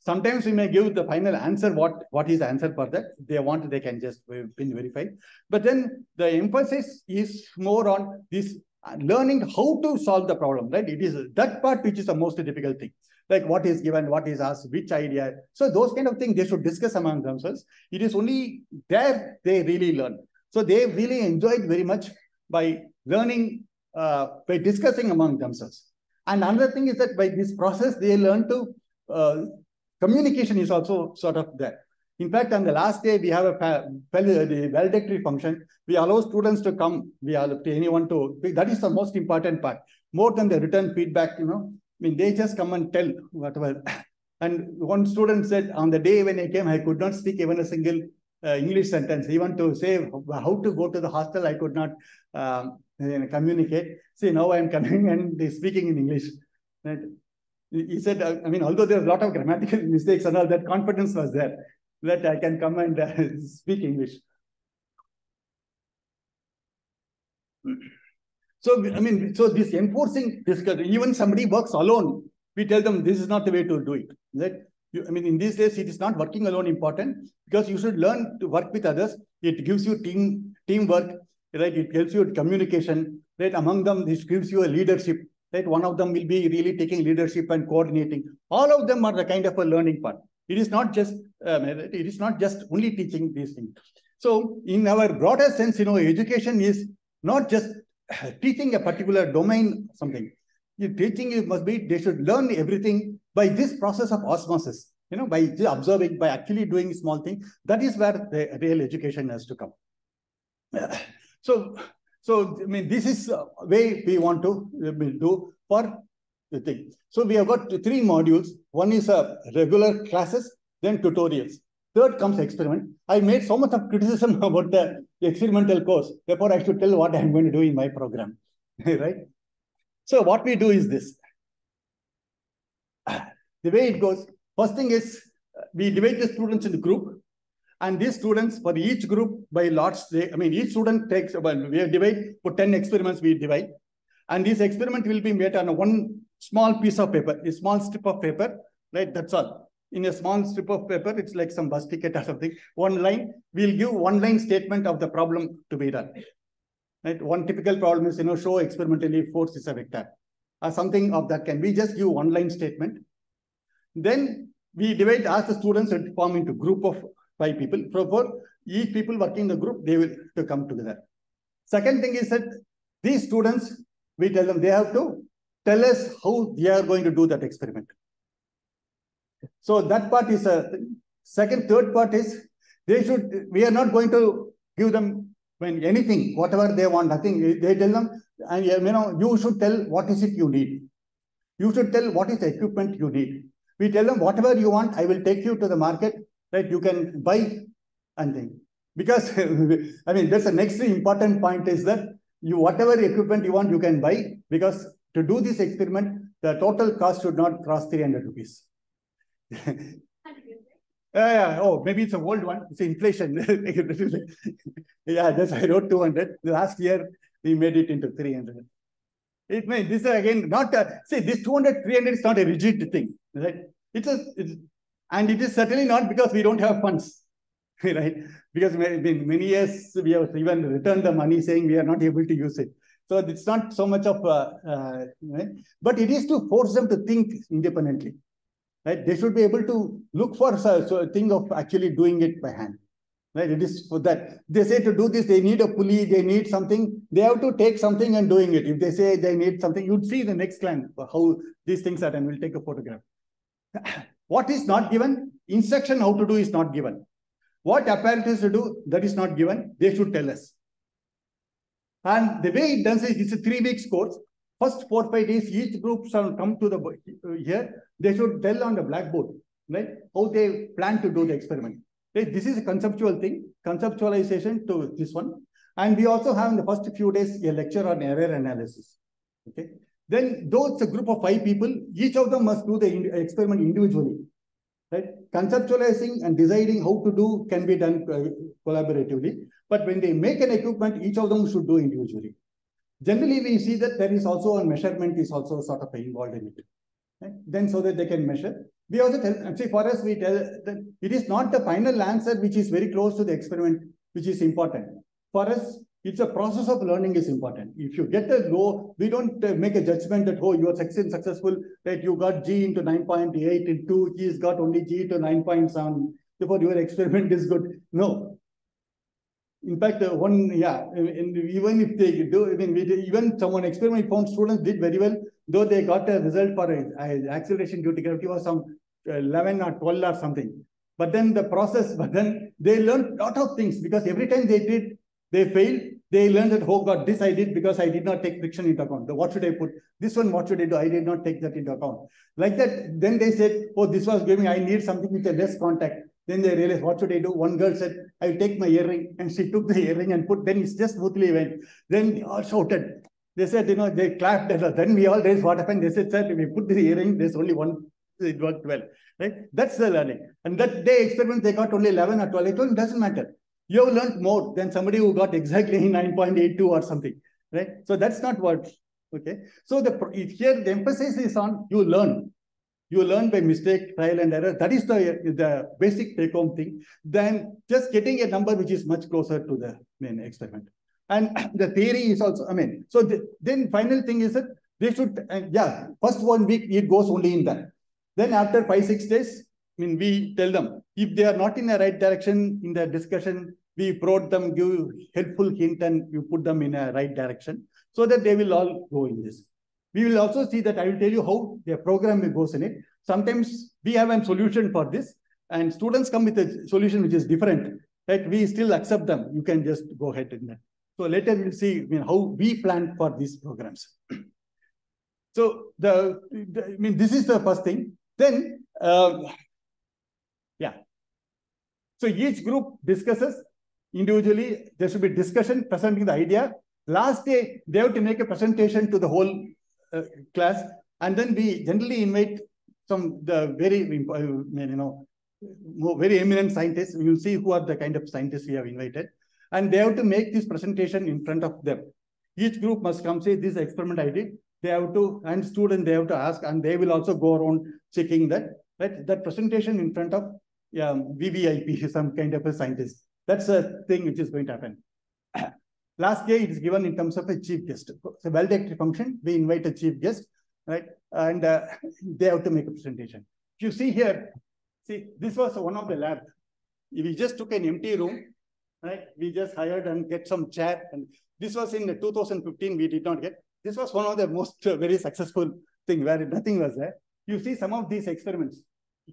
Sometimes we may give the final answer, what, what is the answer for that. They want, they can just pin verify. But then the emphasis is more on this uh, learning how to solve the problem, right? It is that part which is the most difficult thing. Like what is given, what is asked, which idea. So those kind of things they should discuss among themselves. It is only there they really learn. So they really enjoyed very much by learning, uh, by discussing among themselves. And another thing is that by this process, they learn to uh, communication is also sort of there. In fact, on the last day, we have a the valedictory function. We allow students to come. We allow anyone to. That is the most important part. More than the written feedback, you know. I mean, they just come and tell whatever. And one student said, on the day when I came, I could not speak even a single uh, English sentence. Even to say how to go to the hostel, I could not um, communicate. See, now I am coming and speaking in English. Right? He said, uh, I mean, although there's a lot of grammatical mistakes and all, that confidence was there that I can come and uh, speak English. So, I mean, so this enforcing this, even somebody works alone, we tell them this is not the way to do it. That you, I mean, in these days, it is not working alone important because you should learn to work with others. It gives you team teamwork, right? It helps you communication, right? Among them, this gives you a leadership right? One of them will be really taking leadership and coordinating. All of them are the kind of a learning part. It is not just, um, it is not just only teaching these things. So in our broader sense, you know, education is not just teaching a particular domain, something. The teaching it must be, they should learn everything by this process of osmosis, you know, by observing, by actually doing small things. That is where the real education has to come. So, so I mean, this is a way we want to do for the thing. So we have got three modules. One is a regular classes, then tutorials. Third comes experiment. I made so much of criticism about the experimental course. Therefore, I should tell what I'm going to do in my program, right? So what we do is this. The way it goes, first thing is uh, we divide the students into group. And these students, for each group by lots, they, I mean, each student takes, well, we divide, for 10 experiments we divide. And this experiment will be made on one small piece of paper, a small strip of paper, right? That's all. In a small strip of paper, it's like some bus ticket or something. One line, we'll give one line statement of the problem to be done. Right? One typical problem is, you know, show experimentally force is a vector or something of that can. We just give one line statement. Then we divide, ask the students to form into group of five people. For each people working in the group, they will to come together. Second thing is that these students, we tell them they have to tell us how they are going to do that experiment. So that part is a thing. second, third part is they should, we are not going to give them when anything, whatever they want, nothing, they tell them, and you know, you should tell what is it you need. You should tell what is the equipment you need. We tell them whatever you want, I will take you to the market that you can buy and thing. Because I mean, that's the next important point is that you whatever equipment you want, you can buy because to do this experiment, the total cost should not cross 300 rupees. yeah, oh, maybe it's a old one. It's inflation. yeah, that's I wrote 200. Last year, we made it into 300. It may, this is again not, a, see, this 200, 300 is not a rigid thing, right? It's a, it's, and it is certainly not because we don't have funds, right? Because in many years, we have even returned the money saying we are not able to use it. So it's not so much of, uh, uh, right? but it is to force them to think independently. Right? They should be able to look for a, a thing of actually doing it by hand. Right? It is for that. They say to do this, they need a pulley, they need something. They have to take something and doing it. If they say they need something, you'd see the next line how these things are done. We'll take a photograph. What is not given? Instruction how to do is not given. What apparatus to do, that is not given. They should tell us. And the way it does is it's a three weeks course. First four, five days, each group shall come to the uh, here. They should tell on the blackboard, right? How they plan to do the experiment. Right? This is a conceptual thing, conceptualization to this one. And we also have in the first few days a lecture on error analysis. Okay. Then those a group of five people, each of them must do the experiment individually. Right? Conceptualizing and deciding how to do can be done uh, collaboratively. But when they make an equipment, each of them should do individually. Generally, we see that there is also a measurement is also sort of involved in it. Right? Then so that they can measure. We also tell, see for us, we tell that it is not the final answer which is very close to the experiment, which is important. For us, it's a process of learning is important. If you get a low, we don't uh, make a judgment that, oh, you are successful, that you got G into 9.8 into, he's got only G to 9.7, therefore your experiment is good. No, in fact, uh, one, yeah, and even if they do, I mean, even someone experiment found students did very well, though they got a result for a, a acceleration due to gravity was some 11 or 12 or something. But then the process, but then they learned a lot of things because every time they did, they failed. They learned that, oh God, this I did because I did not take friction into account. The, what should I put? This one, what should I do? I did not take that into account. Like that, then they said, oh, this was giving, I need something with a less contact. Then they realized, what should I do? One girl said, I'll take my earring. And she took the earring and put, then it's just smoothly went. Then they all shouted. They said, you know, they clapped. Then we all raised what happened. They said, sir, if we put the earring, there's only one. It worked well. Right? That's the learning. And that day experiment, they got only 11 or 12. It doesn't matter. You have learned more than somebody who got exactly 9.82 or something. Right? So that's not what, okay. So the here the emphasis is on you learn. You learn by mistake, trial and error. That is the, the basic take-home thing. Then just getting a number which is much closer to the main experiment. And the theory is also, I mean, so the, then final thing is that they should, uh, yeah, first one week, it goes only in that. Then after five, six days, I mean, we tell them if they are not in the right direction in the discussion, we prod them, give helpful hint, and you put them in a right direction so that they will all go in this. We will also see that I will tell you how the program goes in it. Sometimes we have a solution for this, and students come with a solution which is different. Right? We still accept them. You can just go ahead in that. So later we'll see I mean, how we plan for these programs. So the, the, I mean, this is the first thing. Then, um, yeah. So each group discusses individually. There should be discussion presenting the idea. Last day, they have to make a presentation to the whole uh, class, and then we generally invite some the very uh, you know very eminent scientists. We will see who are the kind of scientists we have invited, and they have to make this presentation in front of them. Each group must come say this experiment I did they have to, and student, they have to ask, and they will also go around checking that, right? That presentation in front of yeah, VVIP, some kind of a scientist. That's a thing which is going to happen. Last day, it is given in terms of a chief guest. So valedictory function, we invite a chief guest, right? And uh, they have to make a presentation. If you see here, see, this was one of the lab. We just took an empty room, right? We just hired and get some chair. And this was in 2015, we did not get. This was one of the most uh, very successful thing where nothing was there. You see some of these experiments.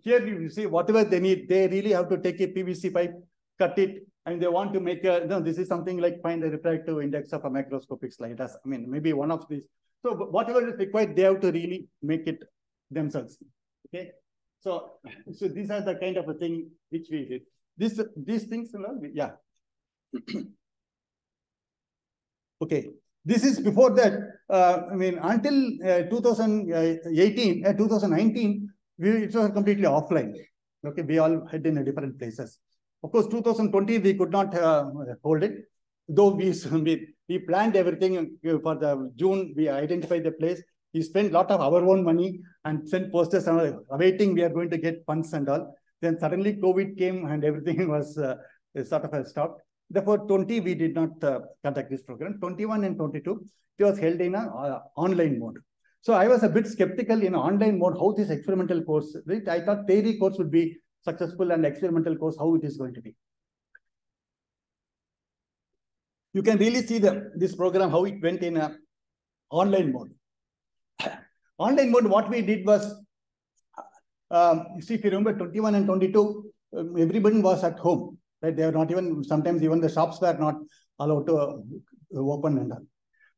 Here you see whatever they need, they really have to take a PVC pipe, cut it, and they want to make a, no, this is something like find the refractive index of a macroscopic slide. As, I mean, maybe one of these. So whatever is required, they have to really make it themselves. Okay. So, so these are the kind of a thing which we did. This, these things, you know, yeah. okay. This is before that, uh, I mean, until uh, 2018, uh, 2019, we, it was completely offline. Okay, we all had in different places. Of course, 2020, we could not uh, hold it. Though we, we, we planned everything for the June, we identified the place. We spent a lot of our own money and sent posters and awaiting we are going to get funds and all. Then suddenly COVID came and everything was uh, sort of stopped. Therefore, 20, we did not uh, conduct this program. 21 and 22, it was held in an uh, online mode. So I was a bit skeptical in online mode, how this experimental course, right? I thought theory course would be successful and experimental course, how it is going to be. You can really see the this program, how it went in a online mode. online mode, what we did was, um, see, if you remember 21 and 22, um, everybody was at home. Right? They were not even, sometimes even the shops were not allowed to uh, open and all.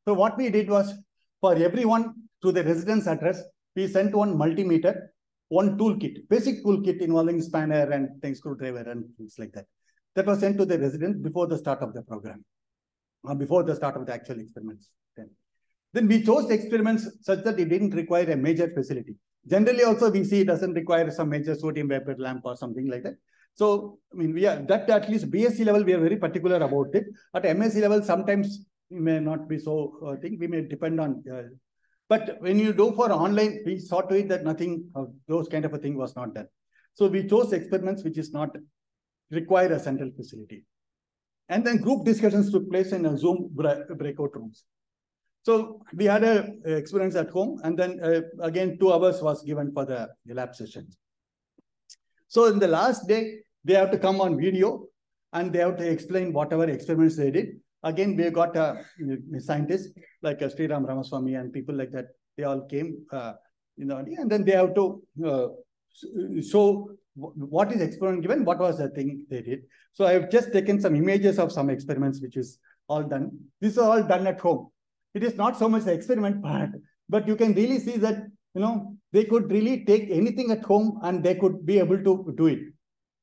So what we did was, for everyone to the residence address, we sent one multimeter, one toolkit, basic toolkit involving spanner and things, screwdriver and things like that. That was sent to the resident before the start of the program, or before the start of the actual experiments. Then, then we chose experiments such that it didn't require a major facility. Generally, also we see it doesn't require some major sodium vapor lamp or something like that. So, I mean, we are that at least BSc level, we are very particular about it. At MSc level, sometimes we may not be so uh, think we may depend on. Uh, but when you do for online, we saw to it that nothing of those kind of a thing was not done. So we chose experiments which is not require a central facility. And then group discussions took place in a Zoom breakout rooms. So we had a, a experience at home, and then uh, again two hours was given for the, the lab sessions. So in the last day, they have to come on video and they have to explain whatever experiments they did. Again, we got a, a scientist like uh, Sriram Ramaswamy and people like that. They all came, uh, you know, and then they have to uh, show what is experiment given, what was the thing they did. So I've just taken some images of some experiments, which is all done. This is all done at home. It is not so much the experiment part, but you can really see that, you know, they could really take anything at home and they could be able to do it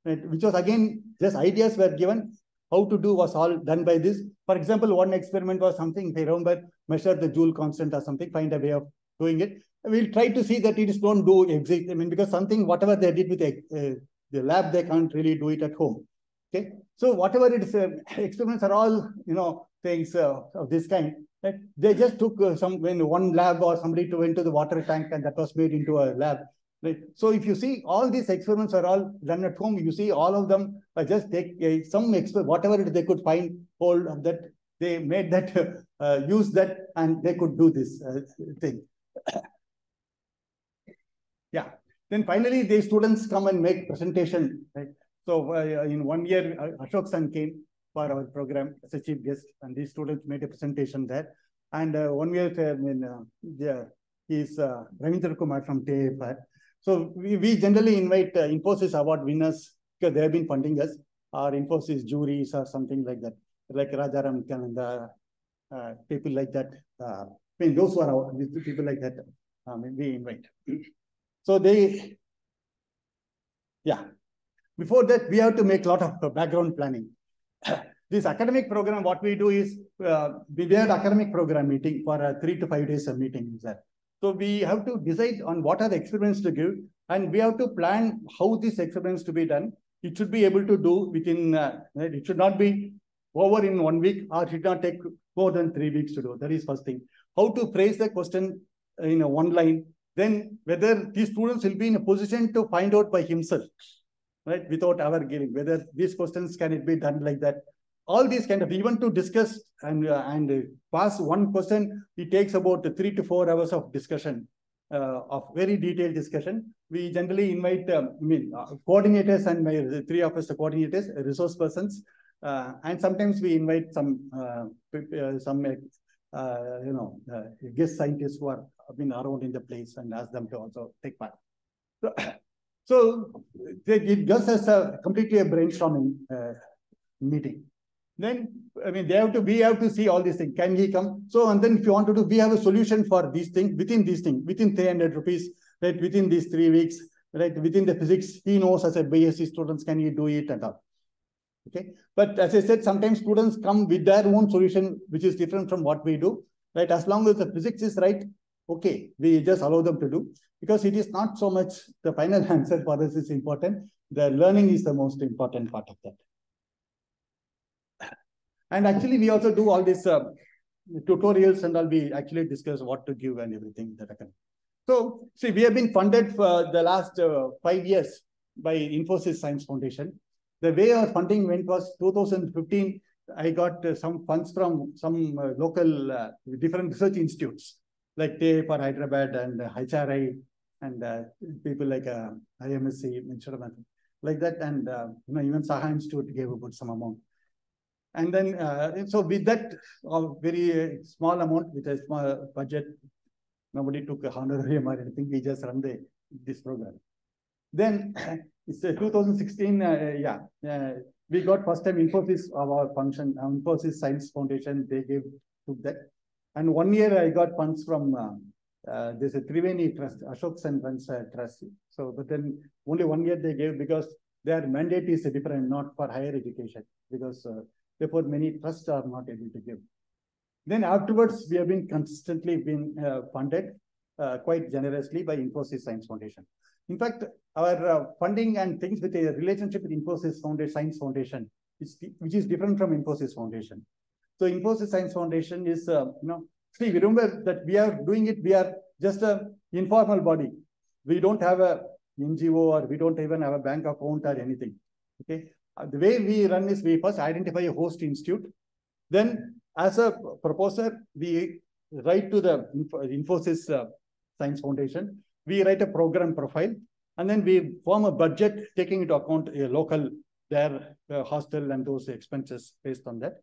right? which was again, just ideas were given. How to do was all done by this. For example, one experiment was something, if I remember, measure the Joule constant or something, find a way of doing it. We'll try to see that it is don't do exact, I mean, because something, whatever they did with the, uh, the lab, they can't really do it at home. Okay. So whatever it is, uh, experiments are all, you know, things uh, of this kind. Right? They just took uh, some when one lab or somebody to went to the water tank and that was made into a lab. Right. So if you see all these experiments are all done at home, you see all of them are just take uh, some experiment, whatever they could find hold of that, they made that, uh, use that, and they could do this uh, thing. yeah. Then finally, the students come and make presentation, right? So uh, in one year, uh, Ashok Sen came for our program as a chief guest, and these students made a presentation there. And uh, one year, I mean, uh, yeah, he's uh, Ravindra Kumar from TIFR. So we, we generally invite uh, Infosys award winners because they have been funding us, or Infosys juries or something like that, like Rajaram Nityananda, uh, people like that. Uh, I mean, those who are our, people like that, um, we invite. So they, yeah. Before that, we have to make a lot of background planning. this academic program, what we do is, uh, we had academic program meeting for uh, three to five days of meeting. Sir. So we have to decide on what are the experiments to give, and we have to plan how these experiments to be done. It should be able to do within, uh, it should not be over in one week or it should not take more than three weeks to do. That is first thing. How to phrase the question in a one line, then whether these students will be in a position to find out by himself, right, without our giving, whether these questions can it be done like that. All these kind of, even to discuss and, uh, and pass one question, it takes about three to four hours of discussion, uh, of very detailed discussion. We generally invite, um, I mean, uh, coordinators and my three of us, the coordinators, resource persons, uh, and sometimes we invite some, uh, uh, some, you know, guest scientists who are been around in the place and ask them to also take part. So, so it just as a completely a brainstorming meeting. Then, I mean, they have to, we have to see all these things. Can he come? So, and then if you want to do, we have a solution for these things within these things, within 300 rupees, right? Within these three weeks, right? Within the physics, he knows as a BSc students, can he do it and all. Okay. But as I said, sometimes students come with their own solution, which is different from what we do, right? As long as the physics is right, okay, we just allow them to do because it is not so much the final answer for us is important. The learning is the most important part of that. And actually, we also do all these uh, tutorials and all. We actually discuss what to give and everything that I can. So, see, we have been funded for the last uh, five years by Infosys Science Foundation. The way our funding went was 2015. I got uh, some funds from some uh, local uh, different research institutes like TIFR Hyderabad and HRI and uh, people like uh, IMSC, like that. And you know, even Saha Institute gave a good some amount. And then, uh, so with that uh, very small amount, with a small budget, nobody took a honorarium or anything. We just run the this program. Then it's uh, 2016. Uh, yeah, uh, we got first time Infosys of our function, uh, Infosys Science Foundation. They gave took that. And one year I got funds from uh, uh, there's a Triveni Trust, Ashok Sen runs trust. So, but then only one year they gave because their mandate is different, not for higher education, because uh, therefore many trusts are not able to give. Then afterwards, we have been consistently been uh, funded uh, quite generously by Infosys Science Foundation. In fact, our uh, funding and things with a relationship with Infosys Foundation, Science Foundation, is, which is different from Infosys Foundation. So Infosys Science Foundation is, uh, you know, see, remember that we are doing it, we are just a informal body. We don't have a NGO or we don't even have a bank account or anything. Okay. Uh, the way we run is we first identify a host institute. Then as a proposer, we write to the Infosys uh, Science Foundation. We write a program profile and then we form a budget taking into account a local, their uh, hostel and those expenses based on that.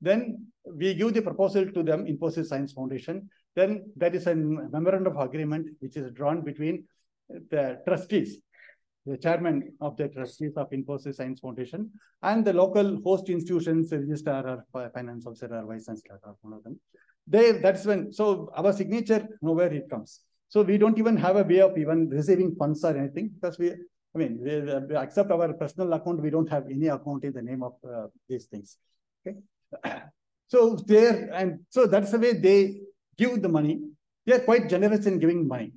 Then we give the proposal to them, Infosys Science Foundation. Then there is a memorandum of agreement which is drawn between the trustees, the chairman of the trustees of Infosys Science Foundation, and the local host institutions, registrar or finance officer or vice chancellor or one of them. They, that's when, so our signature, nowhere it comes. So we don't even have a way of even receiving funds or anything because we, I mean, we, we accept our personal account. We don't have any account in the name of uh, these things. Okay. So there, and so that's the way they give the money. They are quite generous in giving money.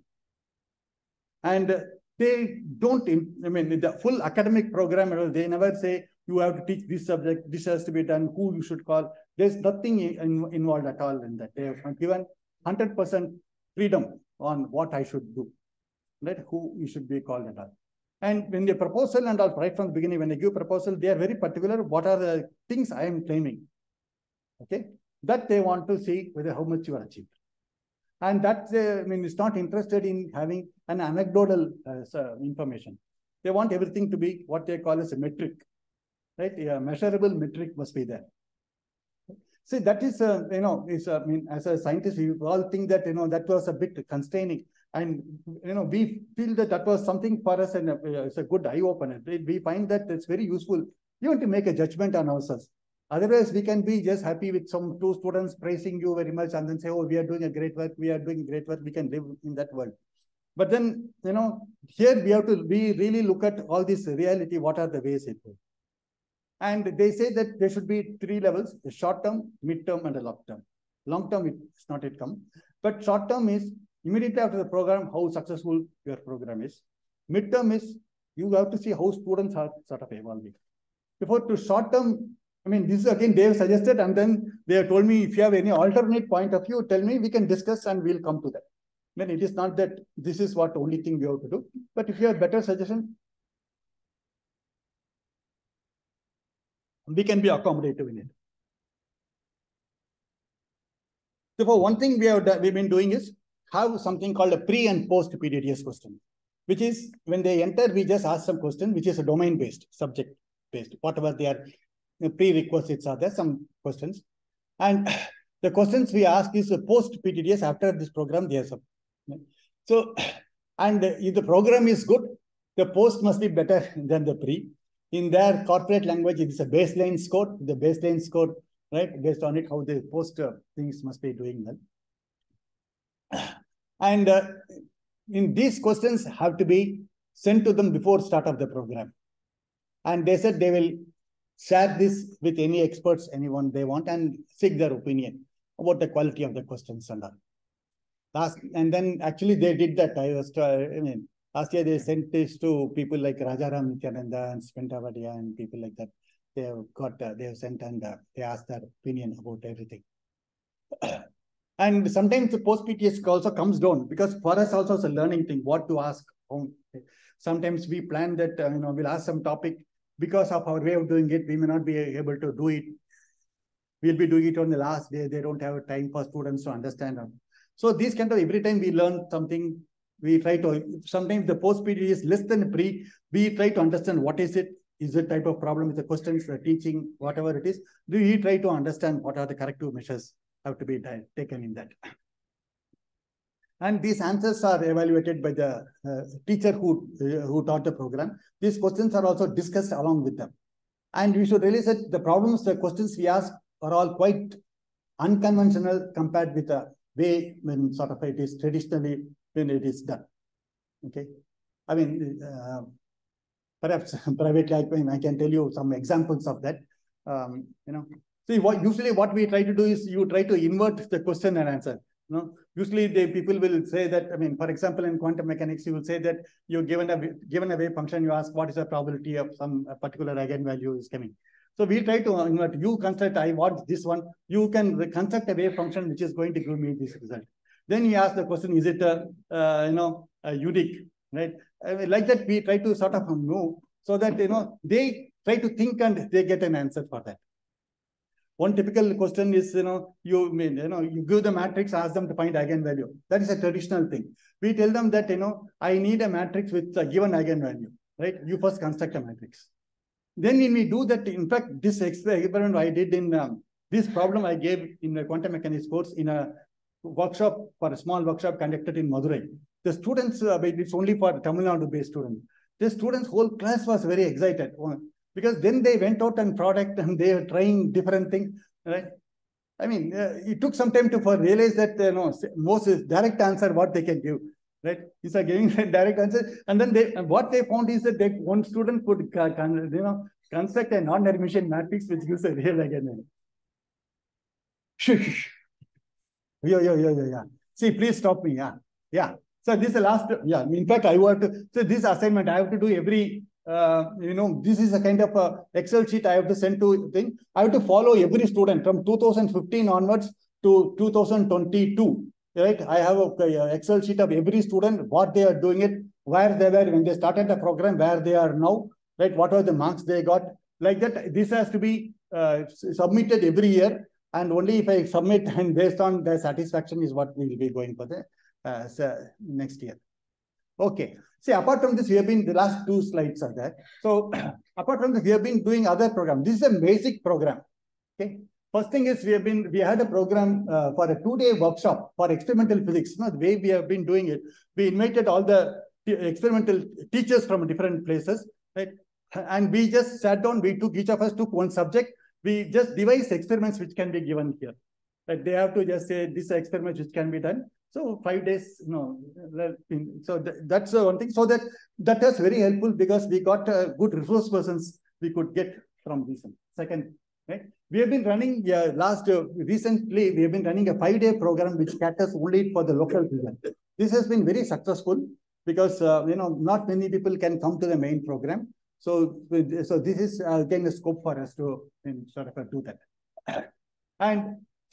And they don't, I mean, in the full academic program, they never say, you have to teach this subject, this has to be done, who you should call. There's nothing in, involved at all in that. They have given 100% freedom on what I should do, right? Who you should be called at all. And when the proposal and all, right from the beginning, when they give proposal, they are very particular. What are the things I am claiming? Okay, that they want to see whether how much you are achieved. And that's, uh, I mean, it's not interested in having an anecdotal uh, information. They want everything to be what they call as a metric, right? A measurable metric must be there. See, that is, uh, you know, is, uh, I mean, as a scientist, we all think that, you know, that was a bit constraining. And, you know, we feel that that was something for us and uh, it's a good eye opener. We find that it's very useful even to make a judgment on ourselves. Otherwise, we can be just happy with some two students praising you very much and then say, oh, we are doing a great work, we are doing great work, we can live in that world. But then, you know, here we have to, we really look at all this reality, what are the ways it goes. And they say that there should be three levels, a short term, mid term, and a long term. Long term, it's not yet come. But short term is immediately after the program, how successful your program is. Mid term is you have to see how students are sort of evolving. Before to short term, I mean, this is again Dave suggested, and then they have told me if you have any alternate point of view, tell me, we can discuss and we'll come to that. Then it is not that this is what only thing we have to do, but if you have better suggestion, we can be accommodative in it. Therefore, one thing we have we've been doing is have something called a pre and post PTTS question, which is when they enter, we just ask some question, which is a domain based, subject based, whatever their prerequisites are there, some questions. And the questions we ask is post PTTS after this program, a so, and if the program is good, the post must be better than the pre. In their corporate language, it is a baseline score. The baseline score, right? Based on it, how the post uh, things must be doing well. And uh, in these questions have to be sent to them before start of the program. And they said they will share this with any experts, anyone they want, and seek their opinion about the quality of the questions and all. Last, and then actually they did that. I was, uh, I mean, last year they sent this to people like Rajaram Nityananda and Spenta Wadia and people like that. They have got, uh, they have sent and uh, they asked their opinion about everything. and sometimes the post PTS also comes down because for us also it's a learning thing, what to ask. Sometimes we plan that, uh, you know, we'll ask some topic because of our way of doing it, we may not be able to do it. We'll be doing it on the last day. They don't have time for students to understand. them. So these kind of every time we learn something, we try to sometimes the post PD is less than pre. We try to understand what is it, is it type of problem with the questions, the teaching, whatever it is. Do we try to understand what are the corrective measures have to be taken in that? And these answers are evaluated by the uh, teacher who, uh, who taught the program. These questions are also discussed along with them. And we should realize that the problems, the questions we ask are all quite unconventional compared with the way when sort of it is traditionally when it is done. Okay. I mean, uh, perhaps privately, I, mean, I can tell you some examples of that. Um, you know, see what usually what we try to do is you try to invert the question and answer. You know, usually the people will say that, I mean, for example, in quantum mechanics, you will say that you're given a given a wave function, you ask what is the probability of some particular eigenvalue is coming. So we try to invert. You construct, I want this one. You can construct a wave function which is going to give me this result. Then you ask the question, is it a, uh, you know, a unique, right? I mean, like that, we try to sort of know so that, you know, they try to think and they get an answer for that. One typical question is, you know, you mean, you know, you give the matrix, ask them to find eigenvalue. That is a traditional thing. We tell them that, you know, I need a matrix with a given eigenvalue, right? You first construct a matrix. Then when we do that, in fact, this experiment I did in um, this problem I gave in a quantum mechanics course in a workshop for a small workshop conducted in Madurai. The students, uh, it's only for Tamil Nadu based students. The students' whole class was very excited because then they went out and product and they are trying different things, right? I mean, uh, it took some time to for realize that you know most direct answer what they can give right? These are giving direct answer. And then they, what they found is that they, one student could, you know, construct a non-Hermitian matrix which gives a real eigenvalue. Shush. Yeah, yeah, yeah, yeah, yeah. See, please stop me. Yeah, yeah. So this is the last. Yeah. In fact, I want to. So this assignment I have to do every. Uh, you know, this is a kind of a Excel sheet I have to send to thing. I have to follow every student from 2015 onwards to 2022 right? I have a, Excel sheet of every student, what they are doing it, where they were when they started the program, where they are now, right? What are the marks they got? Like that, this has to be uh, submitted every year. And only if I submit and based on their satisfaction is what we will be going for the uh, next year. Okay. See, apart from this, we have been, the last two slides are there. So apart from this, we have been doing other program. This is a basic program. Okay. First thing is we have been, we had a program uh, for a two-day workshop for experimental physics. You know, the way we have been doing it, we invited all the experimental teachers from different places, right? And we just sat down, we took, each of us took one subject. We just devised experiments which can be given here. Like they have to just say this experiment which can be done. So five days, no. So th that's uh, one thing. So that that was very helpful because we got uh, good resource persons we could get from this. Second, right? We have been running yeah, last uh, recently. We have been running a five-day program which caters only for the local region. This has been very successful because uh, you know not many people can come to the main program. So so this is uh, again a scope for us to sort of do that. And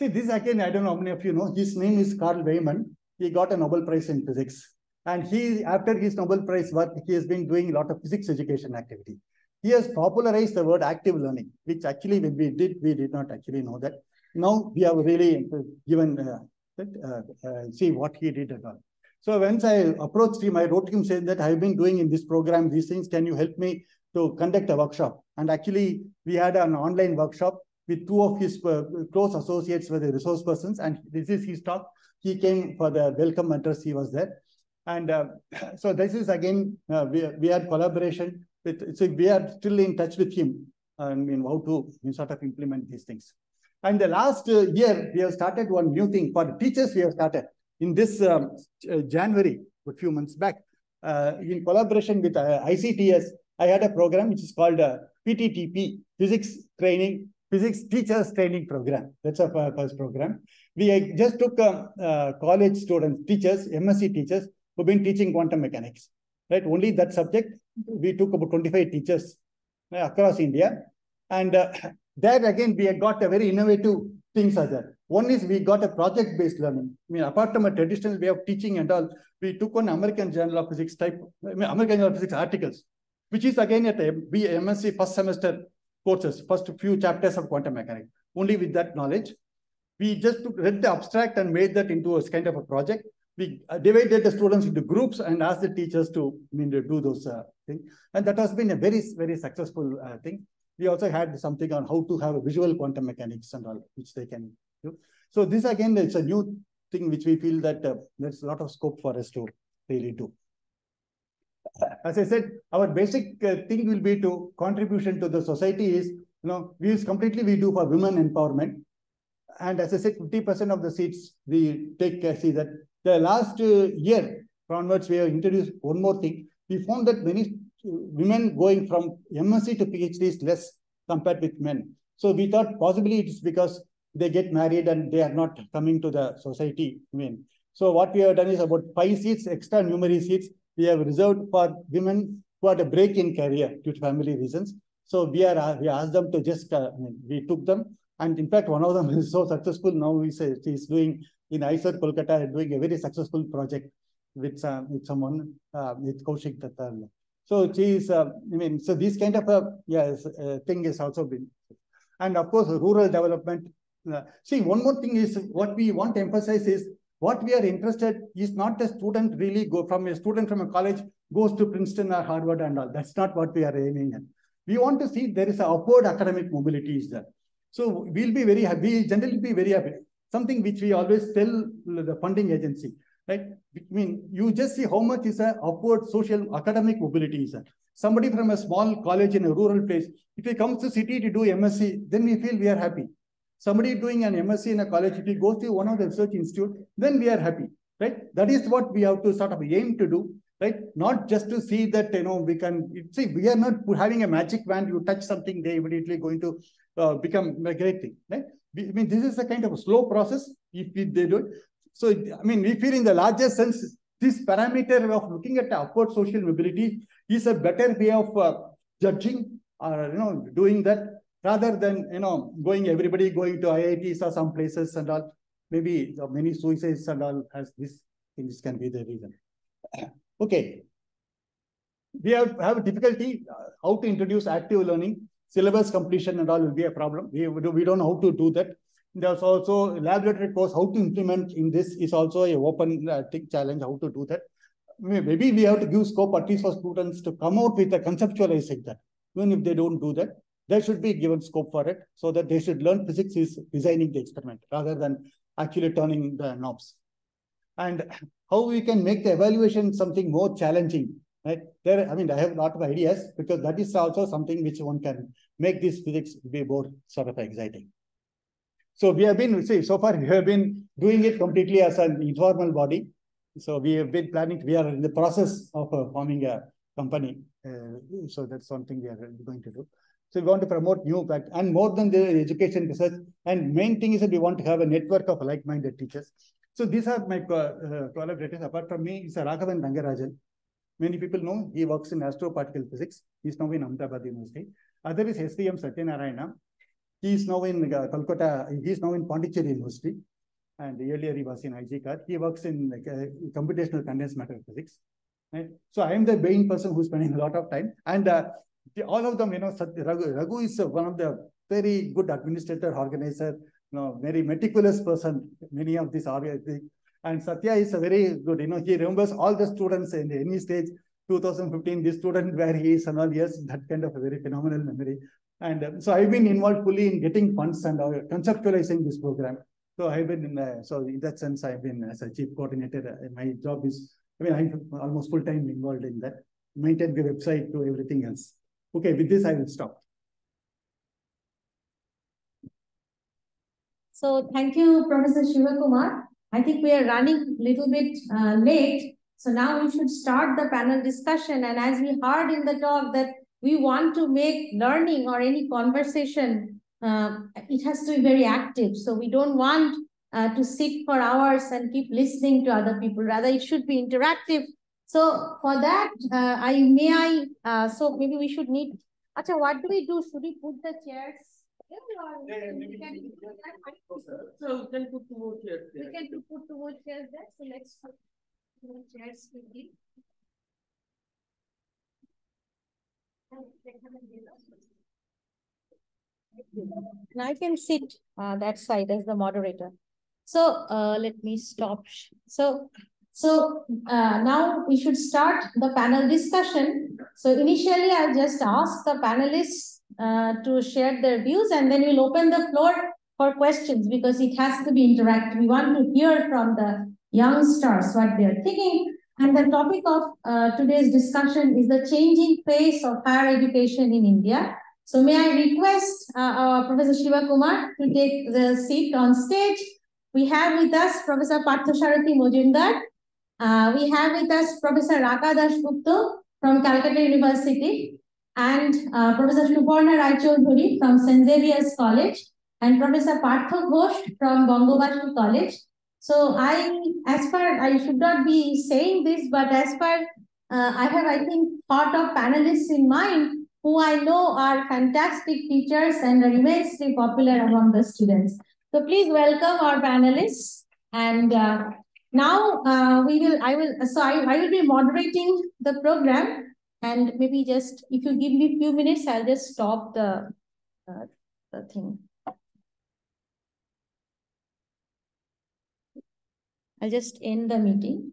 See, this again, I don't know how many of you know, his name is Carl Wieman. He got a Nobel Prize in physics. And he, after his Nobel Prize work, he has been doing a lot of physics education activity. He has popularized the word active learning, which actually when we did, we did not actually know that. Now we have really given, uh, uh, uh, see what he did at all. So once I approached him, I wrote him saying that I've been doing in this program these things. Can you help me to conduct a workshop? And actually, we had an online workshop with two of his uh, close associates were the resource persons. And this is his talk. He came for the welcome address. He was there. And uh, so this is again, uh, we, we had collaboration with, so we are still in touch with him. I mean, how to sort of implement these things. And the last uh, year, we have started one new thing for teachers. We have started in this um, uh, January, a few months back, uh, in collaboration with ICTS. I had a program which is called PTTP, Physics Training physics teachers training program. That's our first program. We just took uh, uh, college students, teachers, MSc teachers who've been teaching quantum mechanics. Right, only that subject. We took about 25 teachers uh, across India. And uh, there again, we got a very innovative things are there. One is we got a project-based learning. I mean, apart from a traditional way of teaching and all, we took on American Journal of Physics type, I mean, American Journal of Physics articles, which is again at a MSc first semester courses, first few chapters of quantum mechanics. Only with that knowledge, we just read the abstract and made that into a kind of a project. We uh, divided the students into groups and asked the teachers to, I mean, do those uh, things. And that has been a very, very successful uh, thing. We also had something on how to have a visual quantum mechanics and all, which they can do. So this again, it's a new thing which we feel that uh, there's a lot of scope for us to really do as I said, our basic uh, thing will be to contribution to the society is, you know, we use completely we do for women empowerment. And as I said, 50% of the seats we take uh, see that the last uh, year onwards, we have introduced one more thing. We found that many women going from MSc to PhD is less compared with men. So we thought possibly it is because they get married and they are not coming to the society. I mean, so what we have done is about five seats, extra numeric seats we have reserved for women who had a break in career due to family reasons. So we are we asked them to just uh, we took them, and in fact one of them is so successful now. He says he's doing in IISER Kolkata, doing a very successful project with uh, with someone uh, with Kaushik Dattal. So she is, uh, I mean, so this kind of a yes uh, thing is also been, and of course rural development. Uh, see, one more thing is what we want to emphasize is what we are interested is not a student really go from a student from a college goes to Princeton or Harvard and all. That's not what we are aiming at. We want to see there is an upward academic mobility is there. So we'll be very happy, we generally be very happy. Something which we always tell the funding agency, right? I mean, you just see how much is a upward social academic mobility is there. Somebody from a small college in a rural place, if he comes to city to do MSc, then we feel we are happy somebody doing an MSc in a college, if he goes to one of the research institute, then we are happy, right? That is what we have to sort of aim to do, right? Not just to see that, you know, we can, see, we are not having a magic wand, you touch something, they immediately going to uh, become a great thing, right? I mean, this is a kind of a slow process if we, they do it. So, I mean, we feel in the larger sense, this parameter of looking at upward social mobility is a better way of uh, judging or, you know, doing that rather than, you know, going, everybody going to IITs or some places and all, maybe many suicides and all has this things can be the reason. Okay. We have, have difficulty uh, how to introduce active learning, syllabus completion and all will be a problem. We, we don't know how to do that. There's also laboratory course, how to implement in this is also a open uh, challenge, how to do that. Maybe we have to give scope at least for students to come out with a conceptualizing that. Even if they don't do that, there should be given scope for it so that they should learn physics is designing the experiment rather than actually turning the knobs. And how we can make the evaluation something more challenging, right? There, I mean, I have a lot of ideas because that is also something which one can make this physics be more sort of exciting. So we have been, see, so far we have been doing it completely as an informal body. So we have been planning, we are in the process of uh, forming a company. Uh, so that's something we are going to do. So we want to promote new and more than the education research. And main thing is that we want to have a network of like-minded teachers. So these are my uh, collaborators. Apart from me, is Raghavan Rangarajan. Many people know he works in astroparticle physics. He's now in Ahmedabad University. Other is SVM Satyanarayana. He is now in uh, Kolkata. He is now in Pondicherry University. And earlier he was in IGCAR. He works in uh, computational condensed matter physics. Right? So I am the main person who's spending a lot of time. And uh, the- all of them, you know, Sat- Raghu, Raghu is one of the very good administrator, organizer, you know, very meticulous person. Many of these are, And Satya is a very good, you know, he remembers all the students in any stage. 2015, this student where he is and all, yes, that kind of a very phenomenal memory. And uh, so I've been involved fully in getting funds and uh, conceptualizing this program. So I've been in, uh, so in that sense, I've been as a chief coordinator. uh, my job is, I mean, I'm almost full time involved in that, maintain the website to everything else. Okay, with this, I will stop. So thank you, Professor Sivakumar. I think we are running a little bit uh, late. So now we should start the panel discussion. And as we heard in the talk that we want to make learning or any conversation, uh, it has to be very active. So we don't want uh, to sit for hours and keep listening to other people. Rather, it should be interactive. So for that, uh, I may I, uh, so maybe we should need, Acha, what do we do? Should we put the chairs? here we can- we can do that? So we can put two more chairs We can do put two more chairs there, so let's put two more chairs quickly. And I can sit uh, that side as the moderator. So uh, let me stop. So So uh, now we should start the panel discussion. So initially, I'll just ask the panelists uh, to share their views and then we'll open the floor for questions because it has to be interactive. We want to hear from the youngsters what they're thinking. And the topic of uh, today's discussion is the changing pace of higher education in India. So may I request uh, our Professor Sivakumar to take the seat on stage. We have with us Professor Parthasarathi Majumdar. Uh, we have with us Professor Raka Das Gupta from Calcutta University and uh, Professor Suparna Raichaudhuri from St. Xavier's College and Professor Partha Ghosh from Bangabasi College. So I, as far, I should not be saying this, but as far, uh, I have, I think, thought of panelists in mind who I know are fantastic teachers and are immensely popular among the students. So please welcome our panelists and uh, now uh, we will, I will, so I, I will be moderating the program and maybe just, if you give me a few minutes, I'll just stop the, uh, the thing. I'll just end the meeting.